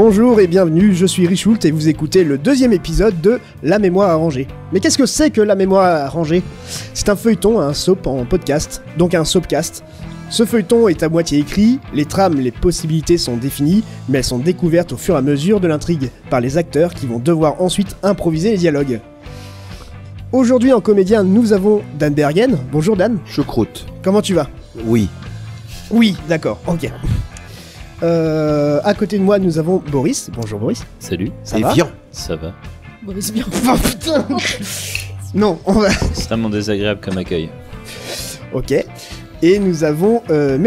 Bonjour, et bienvenue, je suis Richoult et vous écoutez le deuxième épisode de La mémoire arrangée. Mais qu'est-ce que c'est que La mémoire arrangée C'est un feuilleton, un soap en podcast, donc un soapcast. Ce feuilleton est à moitié écrit, les trames, les possibilités sont définies, mais elles sont découvertes au fur et à mesure de l'intrigue, par les acteurs qui vont devoir ensuite improviser les dialogues. Aujourd'hui en comédien, nous avons Dan Bergen. Bonjour Dan, Choucroute. comment tu vas? Oui. Oui, d'accord, ok. Euh, à côté de moi, nous avons Boris. Bonjour Boris. Salut, Ça Et va viens. ça va Boris bien. Oh putain Non, on va... Extrêmement désagréable comme accueil. Ok. Et nous avons euh,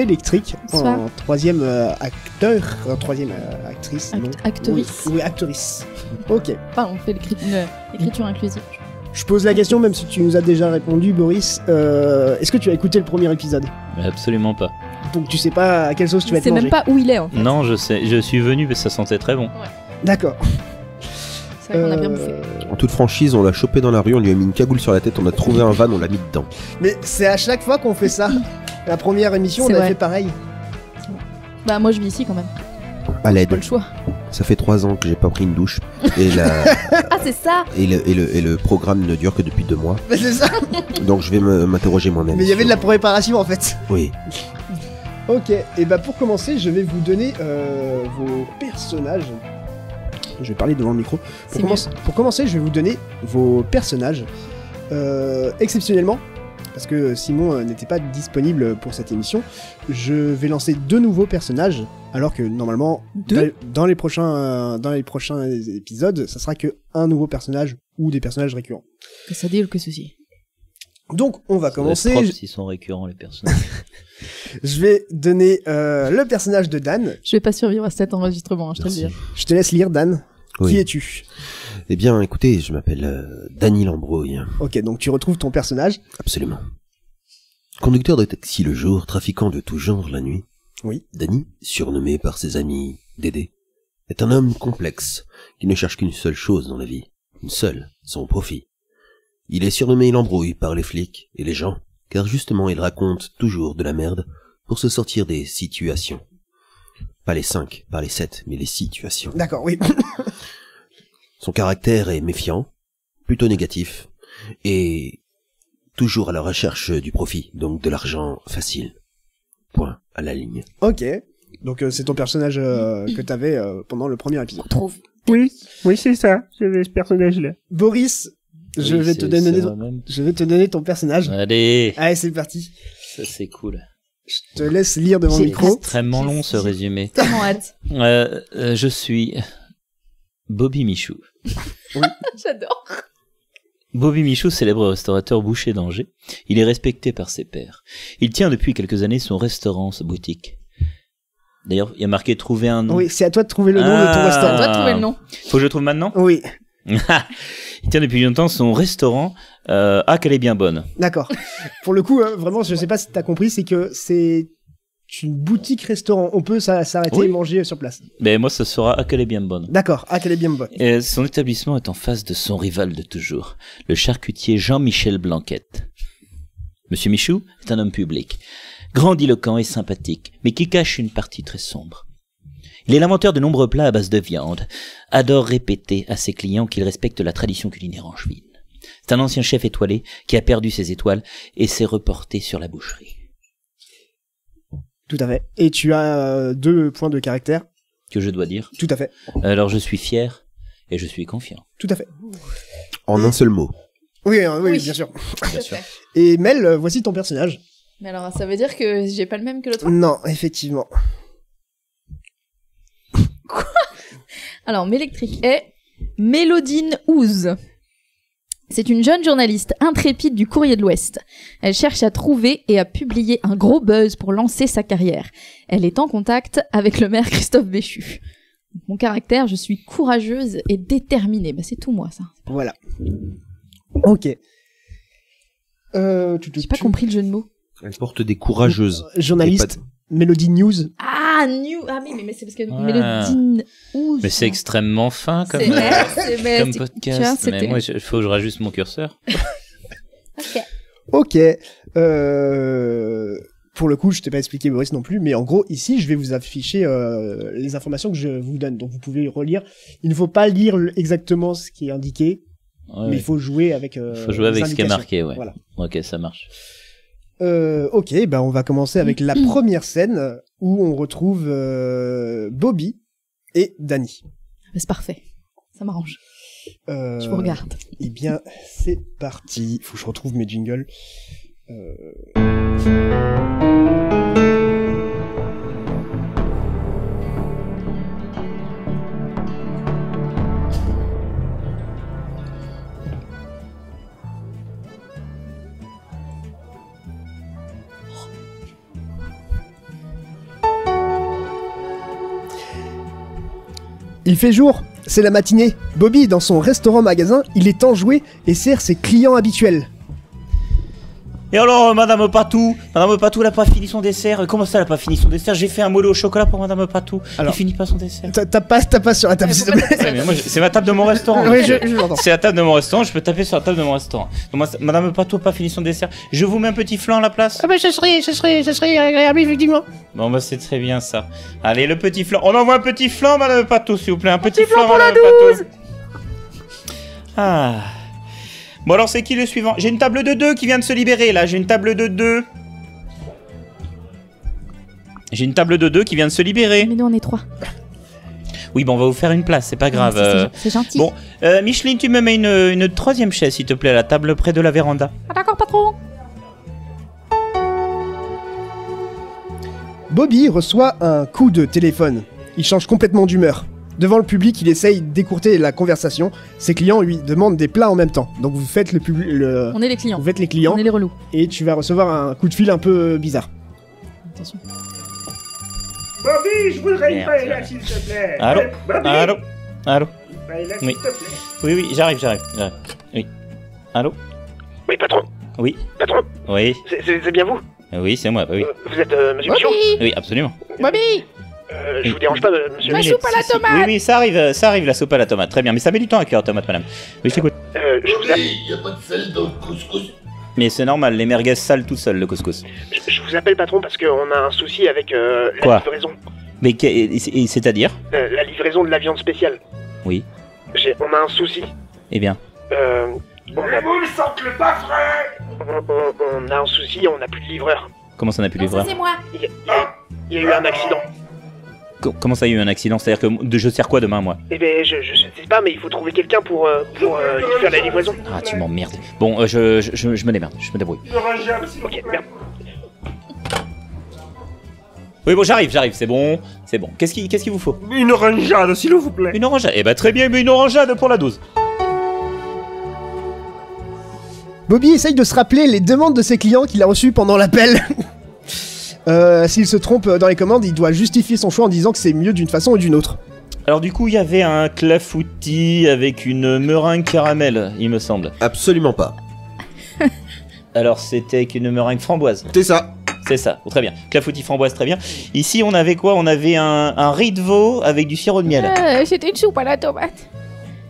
Bonsoir. en troisième euh, acteur, en troisième euh, actrice, Act- non actrice. Oui, oui, actrice. Ok. Enfin, on fait l'écriture inclusive. Je pose la question, même si tu nous as déjà répondu, Boris. euh, Est-ce que tu as écouté le premier épisode? Absolument pas. Donc tu sais pas à quelle sauce tu vas C'est te manger. même pas où il est en fait. Non, je sais, je suis venu mais ça sentait très bon. D'accord. C'est vrai qu'on a bien bouffé. Euh, En toute franchise, on l'a chopé dans la rue, on lui a mis une cagoule sur la tête, on a trouvé un van, on l'a mis dedans. Mais c'est à chaque fois qu'on fait ça. La première émission, on a vrai. fait pareil. Bah, moi je vis ici quand même. À Pas l'aide. le choix. Ça fait trois ans que j'ai pas pris une douche. Et, la- Ah, c'est ça et, le, et le- et le programme ne dure que depuis deux mois. Mais c'est ça. Donc je vais me- m'interroger moi-même. Mais il y avait de la sur- préparation en fait. Oui. Ok, et bah pour commencer, je vais vous donner euh, vos personnages. Je vais parler devant le micro. Pour, commencer- pour commencer, je vais vous donner vos personnages. Euh, exceptionnellement, parce que Simon euh, n'était pas disponible pour cette émission, je vais lancer deux nouveaux personnages, alors que normalement, Deux dans, dans les prochains, dans les prochains épisodes, ça sera que un nouveau personnage ou des personnages récurrents. Que ça dit que ceci. Donc, on va commencer. propre Je, s'ils sont récurrents les personnages. je vais donner euh, le personnage de Dan. Je vais pas survivre à cet enregistrement, hein, je te le dis. Je te laisse lire, Dan. Oui. Qui es-tu? Eh bien, écoutez, je m'appelle euh, Danny Lambrouille. Ok, donc tu retrouves ton personnage. Absolument. Conducteur de taxi le jour, trafiquant de tout genre la nuit. Oui. Danny, surnommé par ses amis Dédé, est un homme complexe qui ne cherche qu'une seule chose dans la vie. Une seule, son profit. Il est surnommé l'embrouille par les flics et les gens, car justement il raconte toujours de la merde pour se sortir des situations. Pas les cinq, pas les sept, mais les situations. D'accord, oui. Son caractère est méfiant, plutôt négatif, et toujours à la recherche du profit, donc de l'argent facile. Point à la ligne. ok. Donc euh, c'est ton personnage euh, que t'avais euh, pendant le premier épisode. Trouve. Oui, oui c'est ça. J'avais ce personnage-là. Boris, je Oui, vais te c'est- donner, c'est moi-même. je vais te donner ton personnage. Allez, Allez, c'est parti. ça c'est cool. Je te laisse lire devant le micro. hâte. Extrêmement long ce résumé. Tellement hâte. Euh, euh, je suis Bobby Michou. J'adore. Bobby Michou, célèbre restaurateur boucher d'Angers, il est respecté par ses pairs. Il tient depuis quelques années son restaurant, sa boutique. D'ailleurs, il y a marqué trouver un nom. Oui, c'est à toi de trouver le nom de ton Ah. C'est à restaurant. toi de trouver le nom. Faut que je le trouve maintenant? Oui, Il tient depuis longtemps son restaurant. Euh, ah, qu'elle est bien bonne. d'accord. Pour le coup, hein, vraiment, je sais pas si t'as compris, c'est que c'est une boutique-restaurant. On peut s'a- s'arrêter Oui. et manger sur place. Mais moi, ce sera ah, qu'elle est bien bonne. D'accord. Ah, qu'elle est bien bonne. Et son établissement est en face de son rival de toujours, le charcutier Jean-Michel Blanquette. Monsieur Michou est un homme public, grandiloquent et sympathique, mais qui cache une partie très sombre. Il est l'inventeur de nombreux plats à base de viande, adore répéter à ses clients qu'il respecte la tradition culinaire angevine. C'est un ancien chef étoilé qui a perdu ses étoiles et s'est reporté sur la boucherie. Tout à fait. Et tu as euh, deux points de caractère. Que je dois dire. Tout à fait. Alors je suis fier et je suis confiant. Tout à fait. En un seul mot. Oui, euh, oui, Oui. bien sûr. Bien sûr. Et Mel, euh, voici ton personnage. Mais alors, ça veut dire que j'ai pas le même que l'autre? Non, effectivement. Alors, Mélectrique est Mélodine Ouz. C'est une jeune journaliste intrépide du Courrier de l'Ouest. Elle cherche à trouver et à publier un gros buzz pour lancer sa carrière. Elle est en contact avec le maire Christophe Béchu. Mon caractère, je suis courageuse et déterminée. Bah, c'est tout moi, ça. Voilà. Ok. Euh, tu- tu- J'ai pas tu- compris le jeu de mots. Elle porte des courageuses. Journaliste, Et pas Melody News. Ah, new. Ah oui, mais, mais c'est parce que Ouais. Mélodine Ouz. Mais c'est extrêmement fin comme, C'est euh, comme c'est- tu vois, podcast. Mais moi, il faut que je rajuste mon curseur. Ok. Ok. Euh... pour le coup, je t'ai pas expliqué Boris non plus, mais en gros, ici, je vais vous afficher euh, les informations que je vous donne, donc vous pouvez relire. Il ne faut pas lire exactement ce qui est indiqué, Ouais, mais ouais. il faut jouer avec. Euh, Faut jouer avec ce qui est marqué, ouais. Voilà. Ok, ça marche. Euh, ok, ben on va commencer avec la première scène euh, où on retrouve euh, Bobby et Danny. C'est parfait. Ça m'arrange. Euh, Je vous regarde. Eh bien, c'est parti. Faut que je retrouve mes jingles. Euh, Il fait jour, c'est la matinée. Bobby dans son restaurant-magasin, il est enjoué et sert ses clients habituels. Et alors, euh, Madame Patou Madame Patou, elle a pas fini son dessert. Euh, Comment ça, elle a pas fini son dessert? J'ai fait un mollet au chocolat pour Madame Patou. Alors- Elle finit pas son dessert. T'as- T'as pas, t'as pas sur la table, s'il te plaît. Ouais, mais moi, je- c'est ma table de mon restaurant. Oui, donc, je, je l'entends. C'est la table de mon restaurant, je peux taper sur la table de mon restaurant. Donc, moi, c'est- Madame Patou a pas fini son dessert. Je vous mets un petit flan à la place. Ah bah ce serait, ce serait, ce serait agréable effectivement. Bon, bah, c'est très bien ça. Allez, le petit flan. On envoie un petit flan, Madame Patou, s'il vous plaît. Un petit, flan, pour la 12 Ah. Bon, alors, c'est qui le suivant? J'ai une table de deux qui vient de se libérer, là. J'ai une table de deux. J'ai une table de deux qui vient de se libérer. Mais nous, on est trois. Oui, bon, on va vous faire une place, c'est pas grave. Euh. C'est gentil. Bon, euh, Micheline, tu me mets une, une troisième chaise, s'il te plaît, à la table près de la véranda. Ah, d'accord, patron. Bobby reçoit un coup de téléphone. Il change complètement d'humeur. Devant le public, il essaye d'écourter la conversation. Ses clients lui demandent des plats en même temps. Donc vous faites le public, le, On est les clients. vous faites les clients On est les relous. et tu vas recevoir un coup de fil un peu bizarre. Attention. Bobby, je voudrais une paella, s'il te plaît. Allô Bobby, Allô Allô une paella, s'il Oui. te plaît. Oui, oui, j'arrive, j'arrive. j'arrive. Oui. Allô Oui, patron. Oui. Patron, Oui. c'est- bien vous Oui, c'est moi, bah oui. Euh, Vous êtes euh, monsieur Michaud Oui, absolument. Bobby Euh, Je vous dérange pas, euh, monsieur Michaud soupe à la tomate Oui, oui, ça arrive, euh, ça arrive, la soupe à la tomate. Très bien, mais ça met du temps à cuire la tomate, madame. Oui, je t'écoute. Euh, je, vous appelle, y a pas de sel dans le couscous. Mais c'est normal, les merguez salent tout seul, le couscous. je, je vous appelle, patron, parce qu'on a un souci avec euh, la Quoi livraison. Mais c'est-à-dire Euh, la livraison de la viande spéciale. Oui. J'ai- On a un souci. Eh bien. Euh, on, a, on, on- on a un souci, on n'a plus de livreur. Comment ça n'a pu Non, livrer ça, c'est moi. Il y, a, il y a- il y a eu un accident. Co- Comment ça il y a eu un accident? C'est-à-dire que de- je sers quoi demain, moi? Eh ben, je, je sais pas, mais il faut trouver quelqu'un pour, euh, pour euh, lui faire la livraison. Ah, tu m'emmerdes. Bon, euh, je, je, je, je me démerde, je me débrouille. Ok, merde. Oui, bon, j'arrive, j'arrive, c'est bon, c'est bon. Qu'est-ce qu'il qu'est-ce qu'il vous faut? Une orangeade, s'il vous plaît. Une orangeade. Eh ben, très bien, mais une orangeade pour la dose. Bobby essaye de se rappeler les demandes de ses clients qu'il a reçues pendant l'appel. Euh, S'il se trompe dans les commandes, il doit justifier son choix en disant que c'est mieux d'une façon ou d'une autre. Alors, du coup, il y avait un clafoutis avec une meringue caramel, il me semble. Absolument pas. Alors, c'était avec une meringue framboise. C'est ça. C'est ça, Oh, très bien. Clafoutis framboise, très bien. Ici, on avait quoi? On avait un, un riz de veau avec du sirop de miel. Euh, C'était une soupe à la tomate.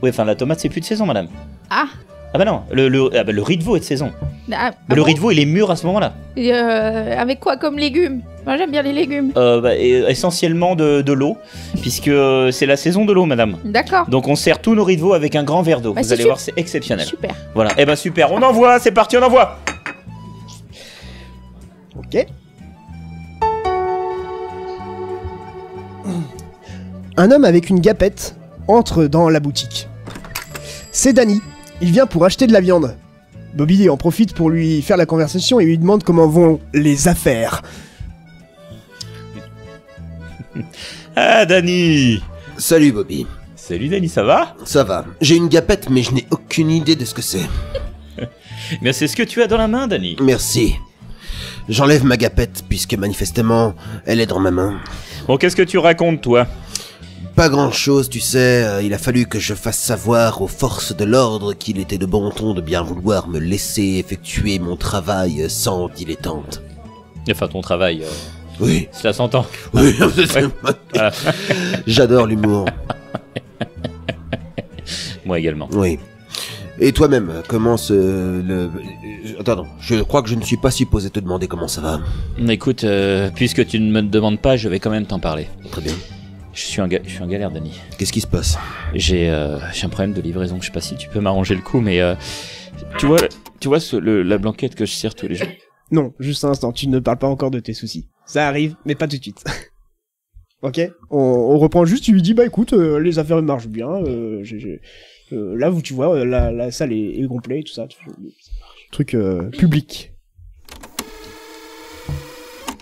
Oui, enfin, la tomate, c'est plus de saison, madame. Ah. Ah bah non, le, le, ah bah, le riz de veau est de saison. Ah, Mais ah le bon riz de veau, il est mûr à ce moment-là. Euh, avec quoi comme légumes? Moi, j'aime bien les légumes. Euh, bah, essentiellement de, de l'eau, puisque euh, c'est la saison de l'eau, madame. D'accord. Donc on sert tous nos riz de veau avec un grand verre d'eau. Bah, Vous allez voir, c'est exceptionnel. Super. Voilà, et ben super, on envoie, c'est parti, on envoie Ok. Un homme avec une gapette entre dans la boutique. C'est Danny. Il vient pour acheter de la viande. Bobby en profite pour lui faire la conversation et lui demande comment vont les affaires. Ah, Dani Salut Bobby. Salut Dani, ça va? Ça va. J'ai une gapette, mais je n'ai aucune idée de ce que c'est. Mais c'est ce que tu as dans la main, Dani. Merci. J'enlève ma gapette, puisque manifestement, elle est dans ma main. Bon, qu'est-ce que tu racontes, toi? Pas grand chose, tu sais, euh, il a fallu que je fasse savoir aux forces de l'ordre qu'il était de bon ton de bien vouloir me laisser effectuer mon travail sans dilettante. Enfin, ton travail, euh, Oui, cela s'entend. oui, Voilà. j'adore l'humour. Moi également. Oui. Et toi-même, comment se... Le... attends, je crois que je ne suis pas supposé te demander comment ça va. Écoute, euh, puisque tu ne me demandes pas, je vais quand même t'en parler. Très bien. Je suis en, ga- je suis en galère, Dani. Qu'est-ce qui se passe? J'ai euh, j'ai un problème de livraison. Je sais pas si tu peux m'arranger le coup, mais euh, tu vois, tu vois ce- le- la blanquette que je sers tous les jours? Non, juste un instant, tu ne parles pas encore de tes soucis. Ça arrive, mais pas tout de suite. ok? On, on reprend juste, tu lui dis, bah écoute, euh, les affaires marchent bien, euh, j'ai- j'ai- euh, là où tu vois, la, la salle est, est complète, tout ça. Truc euh, public.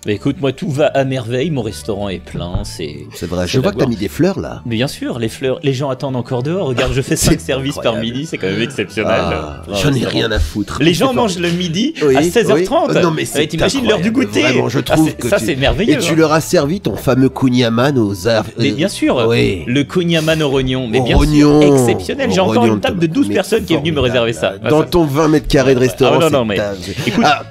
Mais écoute, moi tout va à merveille. Mon restaurant est plein. C'est C'est vrai, je vois que t'as mis des fleurs là. Mais bien sûr, les fleurs, les gens attendent encore dehors. Regarde, je fais 5 C'est services par midi, c'est quand même exceptionnel. Ah, un J'en ai rien à foutre. Les gens mangent le midi Oui, à 16h30. oui. Non, mais c'est T'imagines l'heure du goûter Vraiment, je Ah, trouve c'est- que Ça, tu- c'est Et merveilleux. tu hein. leur as servi ton fameux kunyaman aux ar- Mais euh, bien sûr, Oui. le kunyaman au rognon. Mais bien rognon. sûr, exceptionnel. J'ai encore une table de de 12 tomate. personnes qui est venue me réserver ça. Dans ton 20 mètres carrés de restaurant, Ah, non, c'est non, mais-. Écoute, Ah,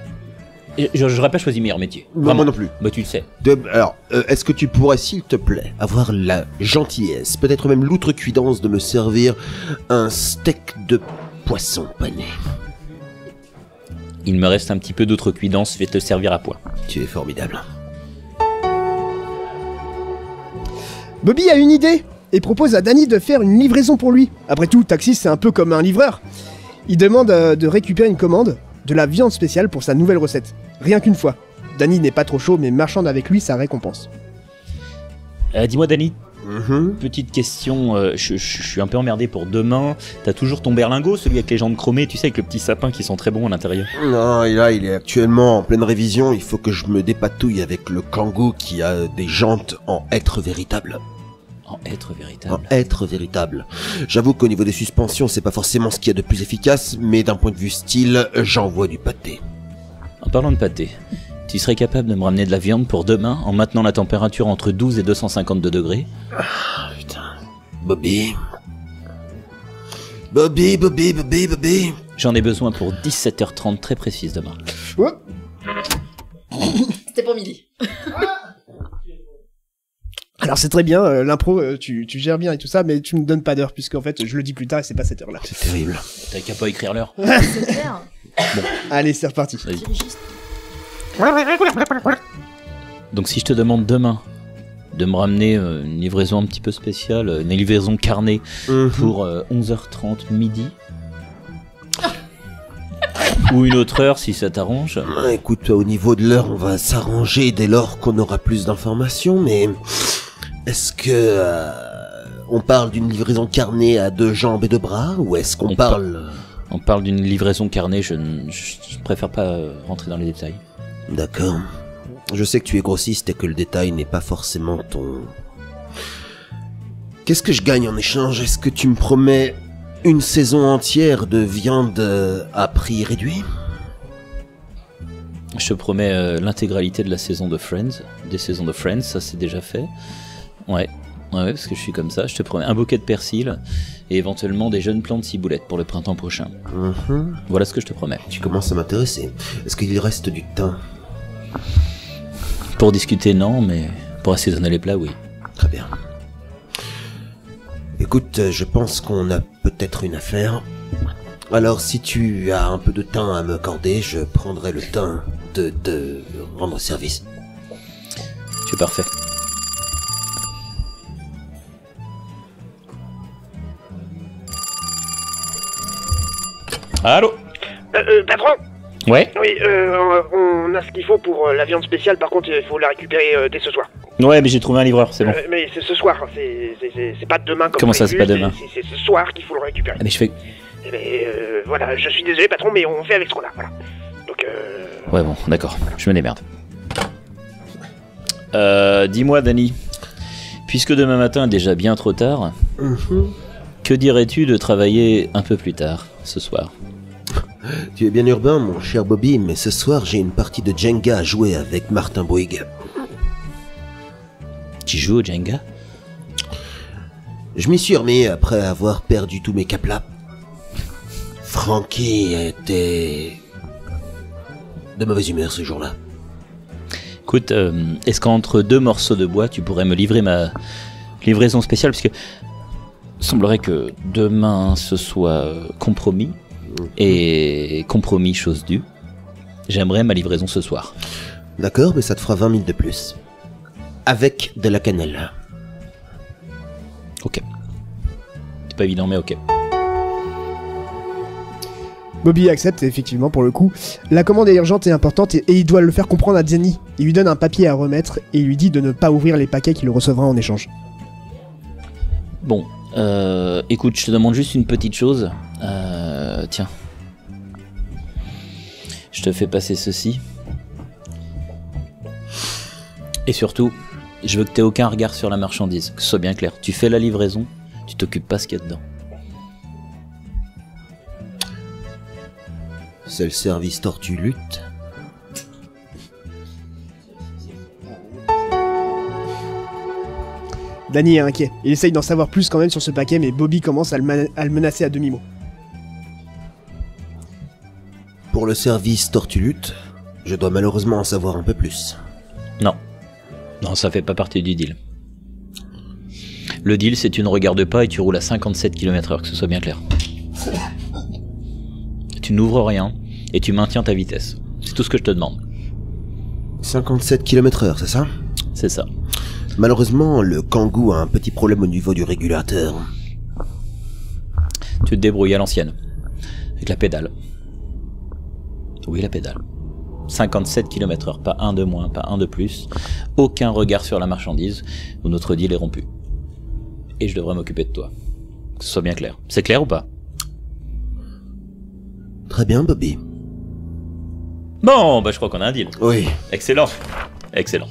j'aurais pas choisi meilleur métier. non, moi non plus. Bah tu le sais. De- alors, euh, est-ce que tu pourrais, s'il te plaît, avoir la gentillesse, peut-être même l'outrecuidance de me servir un steak de poisson pané? Il me reste un petit peu d'autre cuidance, je vais te le servir à point. Tu es formidable. Bobby a une idée et propose à Danny de faire une livraison pour lui. Après tout, taxi c'est un peu comme un livreur. Il demande euh, de récupérer une commande, de la viande spéciale pour sa nouvelle recette. Rien qu'une fois. Danny n'est pas trop chaud mais marchande avec lui sa récompense. Euh, Dis-moi, Dani, Mhm. petite question. euh, je, je- je suis un peu emmerdé pour demain. T'as toujours ton berlingot, celui avec les jambes chromées, tu sais, avec le petit sapin qui sont très bons à l'intérieur. Non, et là, il est actuellement en pleine révision. Il faut que je me dépatouille avec le Kangoo qui a des jantes en être véritable. En être En véritable. être véritable. J'avoue qu'au niveau des suspensions, c'est pas forcément ce qu'il y a de plus efficace, mais d'un point de vue style, j'envoie du pâté. En parlant de pâté, tu serais capable de me ramener de la viande pour demain en maintenant la température entre 12 et 252 degrés Ah, putain. Bobby. Bobby, Bobby, Bobby, Bobby. J'en ai besoin pour 17h30 très précise demain. C'était pour midi. Alors c'est très bien, euh, l'impro, euh, tu, tu gères bien et tout ça, mais tu me donnes pas d'heure, puisqu'en fait je le dis plus tard et c'est pas cette heure-là. C'est terrible. T'as qu'à pas écrire l'heure. C'est clair. Allez, c'est reparti. Donc si je te demande demain de me ramener euh, une livraison un petit peu spéciale, une livraison carnée Mhm. pour euh, 11h30 midi, ou une autre heure si ça t'arrange. Écoute, au niveau de l'heure, on va s'arranger dès lors qu'on aura plus d'informations, mais est-ce que euh, on parle d'une livraison carnée à deux jambes et deux bras, ou est-ce qu'on On parle On parle d'une livraison carnée, je, ne- je- préfère pas euh, rentrer dans les détails. D'accord. Je sais que tu es grossiste et que le détail n'est pas forcément ton. Qu'est-ce que je gagne en échange? Est-ce que tu me promets une saison entière de viande euh, à prix réduit? Je te promets euh, l'intégralité de la saison de Friends, des saisons de Friends, ça c'est déjà fait. Ouais. Ouais, parce que je suis comme ça. Je te promets un bouquet de persil et éventuellement des jeunes plants de ciboulette pour le printemps prochain. Mhm. Voilà ce que je te promets. Tu commences à m'intéresser. Est-ce qu'il reste du thym? Pour discuter, non, mais pour assaisonner les plats, oui. Très bien. Écoute, euh, je pense qu'on a peut-être une affaire. Alors, si tu as un peu de temps à m'accorder, je prendrai le temps de, de rendre service. Tu es parfait. Allô Euh, euh, patron Ouais Oui, euh, on a ce qu'il faut pour euh, la viande spéciale, par contre, il faut la récupérer euh, dès ce soir. Ouais, mais j'ai trouvé un livreur, c'est bon. Euh, mais c'est ce soir, c'est- pas demain comme Comment ça, c'est pas demain C'est ce soir qu'il faut le récupérer. Ah, mais je fais... Eh ben, euh, voilà, je suis désolé, patron, mais on fait avec ce qu'on a, voilà. Donc, euh... Ouais, bon, d'accord, je me démerde. Euh, dis-moi, Dani, puisque demain matin est déjà bien trop tard, que dirais-tu de travailler un peu plus tard, ce soir Tu es bien urbain, mon cher Bobby, mais ce soir j'ai une partie de Jenga à jouer avec Martin Bouygues. Tu joues au Jenga Je m'y suis remis après avoir perdu tous mes caplas. Frankie était de mauvaise humeur ce jour-là. Écoute, euh, est-ce qu'entre deux morceaux de bois, tu pourrais me livrer ma livraison spéciale? Puisque il semblerait que demain ce soit euh, compromis, et compromis chose due. J'aimerais ma livraison ce soir. D'accord, mais ça te fera 20 000 de plus. Avec de la cannelle. Ok. C'est pas évident, mais ok. Bobby accepte, effectivement, pour le coup. La commande est urgente et importante et, et il doit le faire comprendre à Jenny. Il lui donne un papier à remettre et il lui dit de ne pas ouvrir les paquets qu'il recevra en échange. Bon, euh, écoute, je te demande juste une petite chose. Euh, tiens. Je te fais passer ceci. Et surtout, je veux que tu aucun regard sur la marchandise, que ce soit bien clair. Tu fais la livraison, tu t'occupes pas ce qu'il y a dedans. C'est le service Tortue Lutte. Danny est inquiet. Il essaye d'en savoir plus quand même sur ce paquet, mais Bobby commence à le, mana- à le menacer à demi-mot. Pour le service Tortue Lutte, je dois malheureusement en savoir un peu plus. Non. Non, ça fait pas partie du deal. Le deal, c'est tu ne regardes pas et tu roules à 57 km/h, que ce soit bien clair. Tu n'ouvres rien et tu maintiens ta vitesse. C'est tout ce que je te demande. 57 km heure, c'est ça? C'est ça. Malheureusement, le Kangoo a un petit problème au niveau du régulateur. Tu te débrouilles à l'ancienne. Avec la pédale. Oui, la pédale. 57 km/h, pas un de moins, pas un de plus. Aucun regard sur la marchandise, ou notre deal est rompu. Et je devrais m'occuper de toi. Que ce soit bien clair. C'est clair ou pas? Très bien, Bobby. Bon, bah je crois qu'on a un deal. Oui. Excellent. Excellent.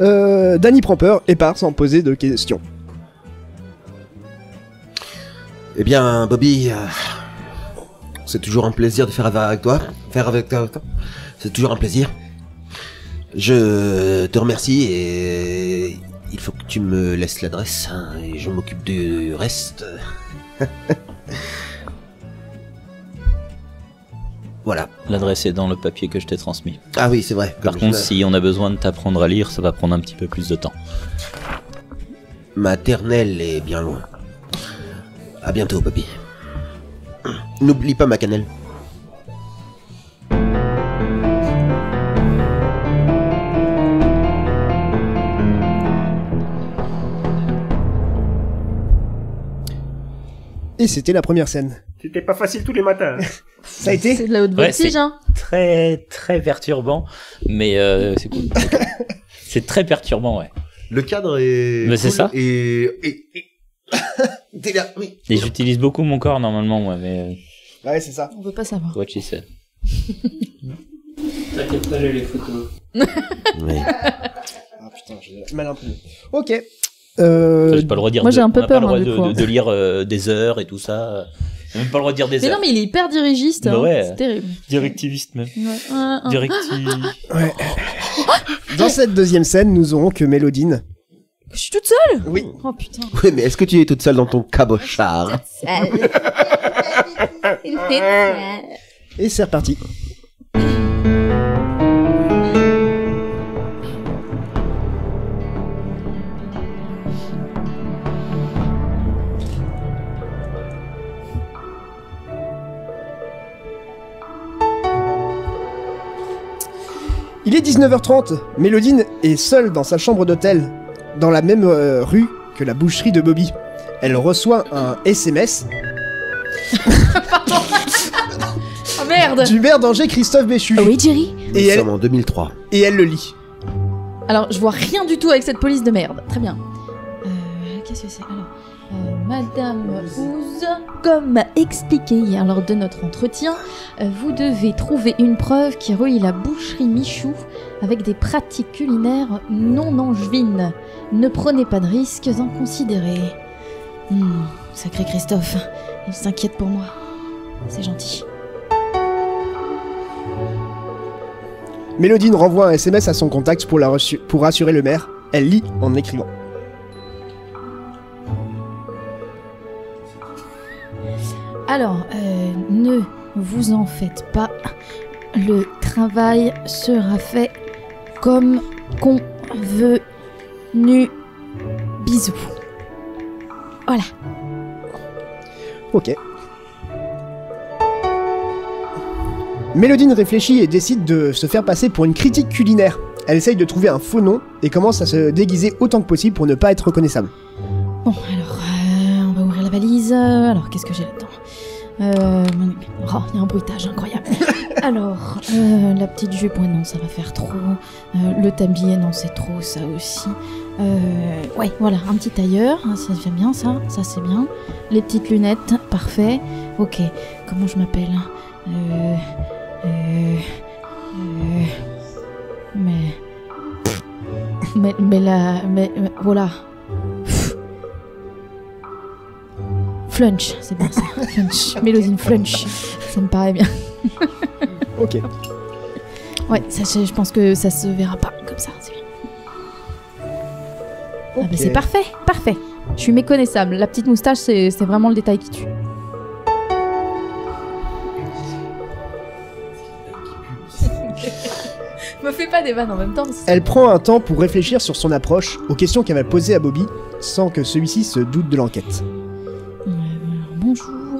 Euh, Danny prend peur et part sans poser de questions. Eh bien, Bobby, euh, c'est toujours un plaisir de faire avec toi. Faire avec toi. C'est toujours un plaisir. Je te remercie et il faut que tu me laisses l'adresse hein, et je m'occupe du reste. voilà. L'adresse est dans le papier que je t'ai transmis. Ah oui, c'est vrai. Par contre, si on a besoin de t'apprendre à lire, ça va prendre un petit peu plus de temps. Maternelle est bien loin. À bientôt, Bobby. N'oublie pas ma cannelle. Et c'était la première scène. C'était pas facile tous les matins. Ça a été C'est de la haute voltige, hein. Très, très perturbant, mais euh, c'est cool. c'est très perturbant, ouais. Le cadre est. Mais c'est cool ça. Et. et, et... T'es là, oui. Et j'utilise beaucoup mon corps normalement, moi, mais Ouais, c'est ça. On veut pas savoir. euh, what she said. T'inquiète pas, j'ai les photos. Oui. Ah putain, j'ai mal un peu. Ok. Euh, J'ai pas le droit de dire. Moi, j'ai un peu pas peur, le droit hein, de, lire euh, des heures et tout ça. Même pas le droit de dire des Mais heures. non, mais il est hyper dirigiste. Bah hein. ouais. C'est terrible. Directiviste même. Ouais. Dans cette deuxième scène, nous aurons que Mélodine. Je suis toute seule? Oui. Oh putain. Oui, mais est-ce que tu es toute seule dans ton cabochard? Et c'est reparti. Il est 19h30. Mélodine est seule dans sa chambre d'hôtel, dans la même euh, rue que la boucherie de Bobby. Elle reçoit un SMS Oh merde du maire d'Angers Christophe Béchu. Ah oui, Jerry Nous Et elle, sommes en 2003. et elle le lit. Alors, je vois rien du tout avec cette police de merde. Très bien. Euh, Qu'est-ce que c'est? Alors, Madame Ouz, comme expliqué hier lors de notre entretien, euh, vous devez trouver une preuve qui relie la boucherie Michou avec des pratiques culinaires non angevines. Ne prenez pas de risques inconsidérés. Hmm, sacré Christophe, il s'inquiète pour moi. C'est gentil. Mélodine renvoie un SMS à son contact pour, la pour rassurer le maire. Elle lit en écrivant. Alors, euh, ne vous en faites pas. Le travail sera fait comme convenu. Bisous. Voilà. Ok. Mélodine réfléchit et décide de se faire passer pour une critique culinaire. Elle essaye de trouver un faux nom et commence à se déguiser autant que possible pour ne pas être reconnaissable. Bon, alors, euh, on va ouvrir la valise. Alors, qu'est-ce que j'ai là-dedans? Euh, Oh, il y a un bruitage incroyable. alors, euh, la petite jupe, ouais, non, ça va faire trop. Euh, le tablier, non, c'est trop, ça aussi. Euh, ouais, voilà, un petit tailleur, hein, ça fait bien, ça, ça c'est bien. Les petites lunettes, parfait. Ok, comment je m'appelle Euh. Euh. Euh. Mais. Mais, mais la. Mais, mais- voilà. Flunch, c'est bien ça. Flunch. Mélodine Flunch. Ça me paraît bien. Ok. Ouais, ça, je je pense que ça se verra pas comme ça. c'est bien. Ah bah Ok. c'est parfait, parfait. Je suis méconnaissable. La petite moustache, c'est c'est vraiment le détail qui tue. Me fais pas des vannes en même temps. Elle prend un temps pour réfléchir sur son approche aux questions qu'elle va poser à Bobby sans que celui-ci se doute de l'enquête.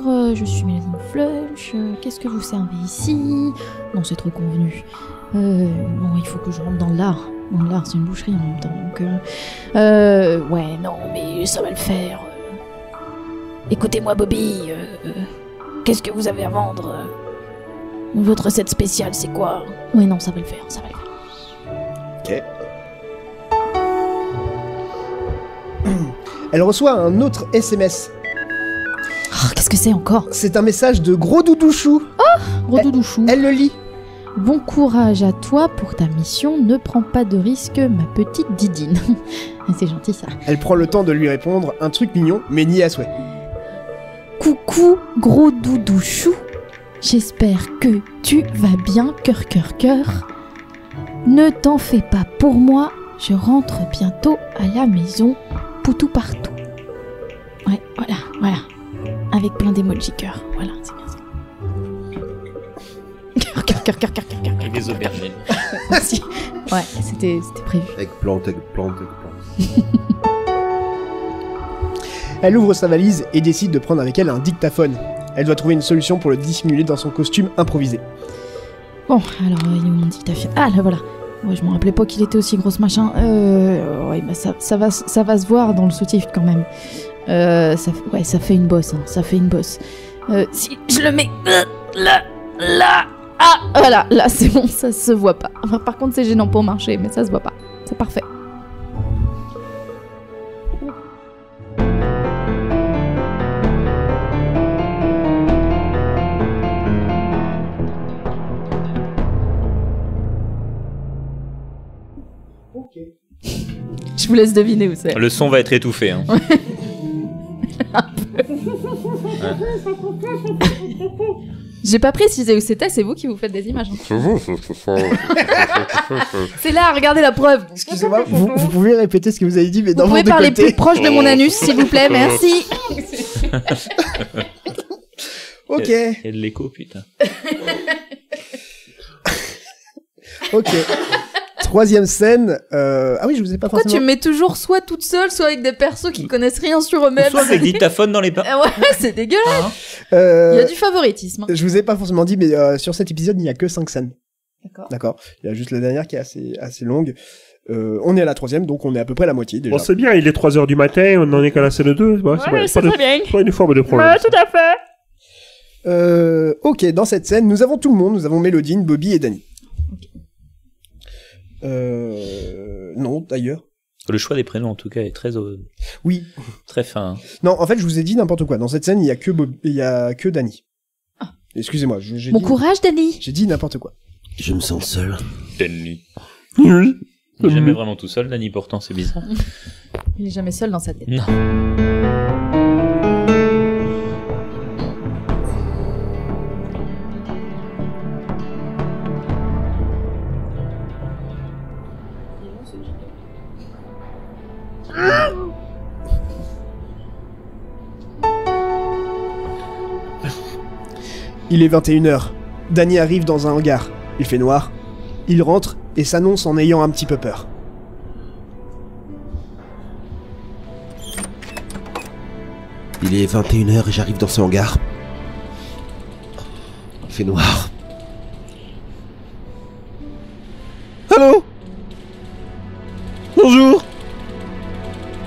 Euh, je suis Mélodine Flunch. euh, Qu'est-ce que vous servez ici? Non, c'est trop convenu. Euh, bon, il faut que je rentre dans l'art. Dans l'art, c'est une boucherie en même temps. Donc, ouais, non, mais ça va le faire. Écoutez-moi, Bobby. Qu'est-ce que vous avez à vendre? Votre recette spéciale, c'est quoi? Ouais, non, ça va le faire, ça va le faire. Elle reçoit un autre SMS. Oh, Qu'est-ce que c'est encore? C'est un message de gros doudouchou. Gros doudouchou. Elle le lit. Bon courage à toi pour ta mission, ne prends pas de risque, ma petite Didine. c'est gentil ça. Elle prend le temps de lui répondre un truc mignon, mais ni à souhait. Coucou, gros doudou chou. J'espère que tu vas bien, cœur, cœur, cœur. Ne t'en fais pas pour moi, je rentre bientôt à la maison, poutou partout. Ouais, voilà, voilà. Avec plein d'emojis cœur. Voilà, c'est bien ça. Cœur, cœur, cœur, cœur, cœur, cœur, cœur. Avec des aubergines. Merci. Ouais, c'était c'était prévu. Eggplant, eggplant, eggplant. Elle ouvre sa valise et décide de prendre avec elle un dictaphone. Elle doit trouver une solution pour le dissimuler dans son costume improvisé. Bon, alors, il est où mon dictaphone Ah, là, voilà. Ouais, je me rappelais pas qu'il était aussi gros ce machin. Euh, ouais, bah ça, ça, va, ça va se voir dans le soutif quand même. Euh, ça, ouais, ça fait une bosse, hein, ça fait une bosse. Euh, si je le mets euh, là, là, ah, voilà, là c'est bon, ça se voit pas. Enfin, par contre, c'est gênant pour marcher, mais ça se voit pas. C'est parfait. Je vous laisse deviner où c'est. Le son va être étouffé. Hein. J'ai pas précisé où c'était, c'est vous qui vous faites des images. hein. C'est là, regardez la preuve. Excusez-moi, vous, vous pouvez répéter ce que vous avez dit, mais Vous dans pouvez mon parler plus proche de mon anus, s'il vous plaît, merci. Ok, Il y a de l'écho, putain. ok. Troisième scène. euh, Ah oui, je vous ai pas Pourquoi tu me mets toujours soit toute seule, soit avec des persos qui connaissent rien sur eux-mêmes Soit avec dictaphone dans les pas. Ah ouais, c'est dégueulasse. Euh, Il y a du favoritisme. Je vous ai pas forcément dit, mais euh, sur cet épisode, il n'y a que 5 scènes. D'accord. D'accord. Il y a juste la dernière qui est assez, assez longue. Euh, on est à la troisième, donc on est à peu près à la moitié déjà. Bon, c'est bien, il est 3h du matin, on en est qu'à la scène 2. Bon, c'est pas, pas, de- bien. pas une forme de problème. tout à fait. Euh, ok, dans cette scène, nous avons tout le monde. Nous avons Mélodine, Bobby et Danny. Euh... Non, d'ailleurs. Le choix des prénoms, en tout cas, est très, euh, Oui. très fin. Non, en fait, je vous ai dit n'importe quoi. Dans cette scène, il y a que Bob... il y a que Danny. Ah. Excusez-moi, dit... courage, Danny. j'ai dit n'importe quoi. Je me sens seul. Danny. Oui. Il est jamais vraiment tout seul, Danny, pourtant, c'est bizarre. Il est jamais seul dans sa tête. Non. Il est 21h. Danny arrive dans un hangar. Il fait noir. Il rentre et s'annonce en ayant un petit peu peur. Il est 21h et j'arrive dans ce hangar. Il fait noir. Allô? Bonjour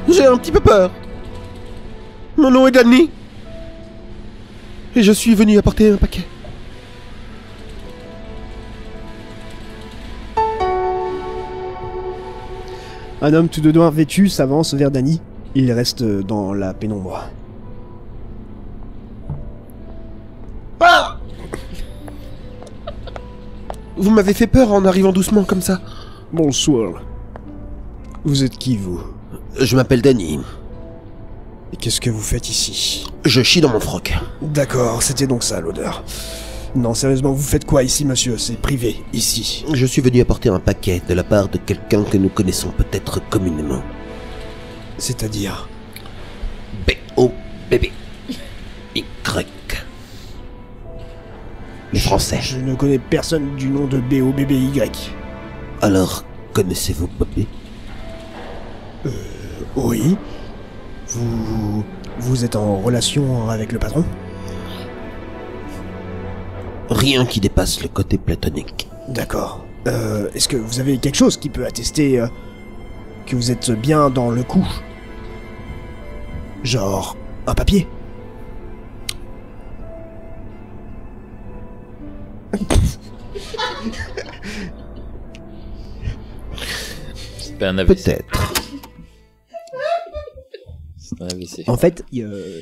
J'ai un petit peu peur. Mon nom est Danny. Et je suis venu apporter un paquet. Un homme tout de noir vêtu s'avance vers Danny. Il reste dans la pénombre. Ah Vous m'avez fait peur en arrivant doucement comme ça. Bonsoir. Vous êtes qui, vous? Je m'appelle Danny. Et qu'est-ce que vous faites ici Je chie dans mon froc. D'accord, c'était donc ça l'odeur. Non, sérieusement, vous faites quoi ici, monsieur C'est privé, ici. Je suis venu apporter un paquet de la part de quelqu'un que nous connaissons peut-être communément. C'est-à-dire B-O-B-B. Y. Les Français. Je ne connais personne du nom de BOBBY. Alors, connaissez-vous Bobby Oui. Vous. Vous êtes en relation avec le patron? Rien qui dépasse le côté platonique. D'accord. Euh, Est-ce que vous avez quelque chose qui peut attester euh, que vous êtes bien dans le coup? Genre un papier? Un. Peut-être. En fait, il euh,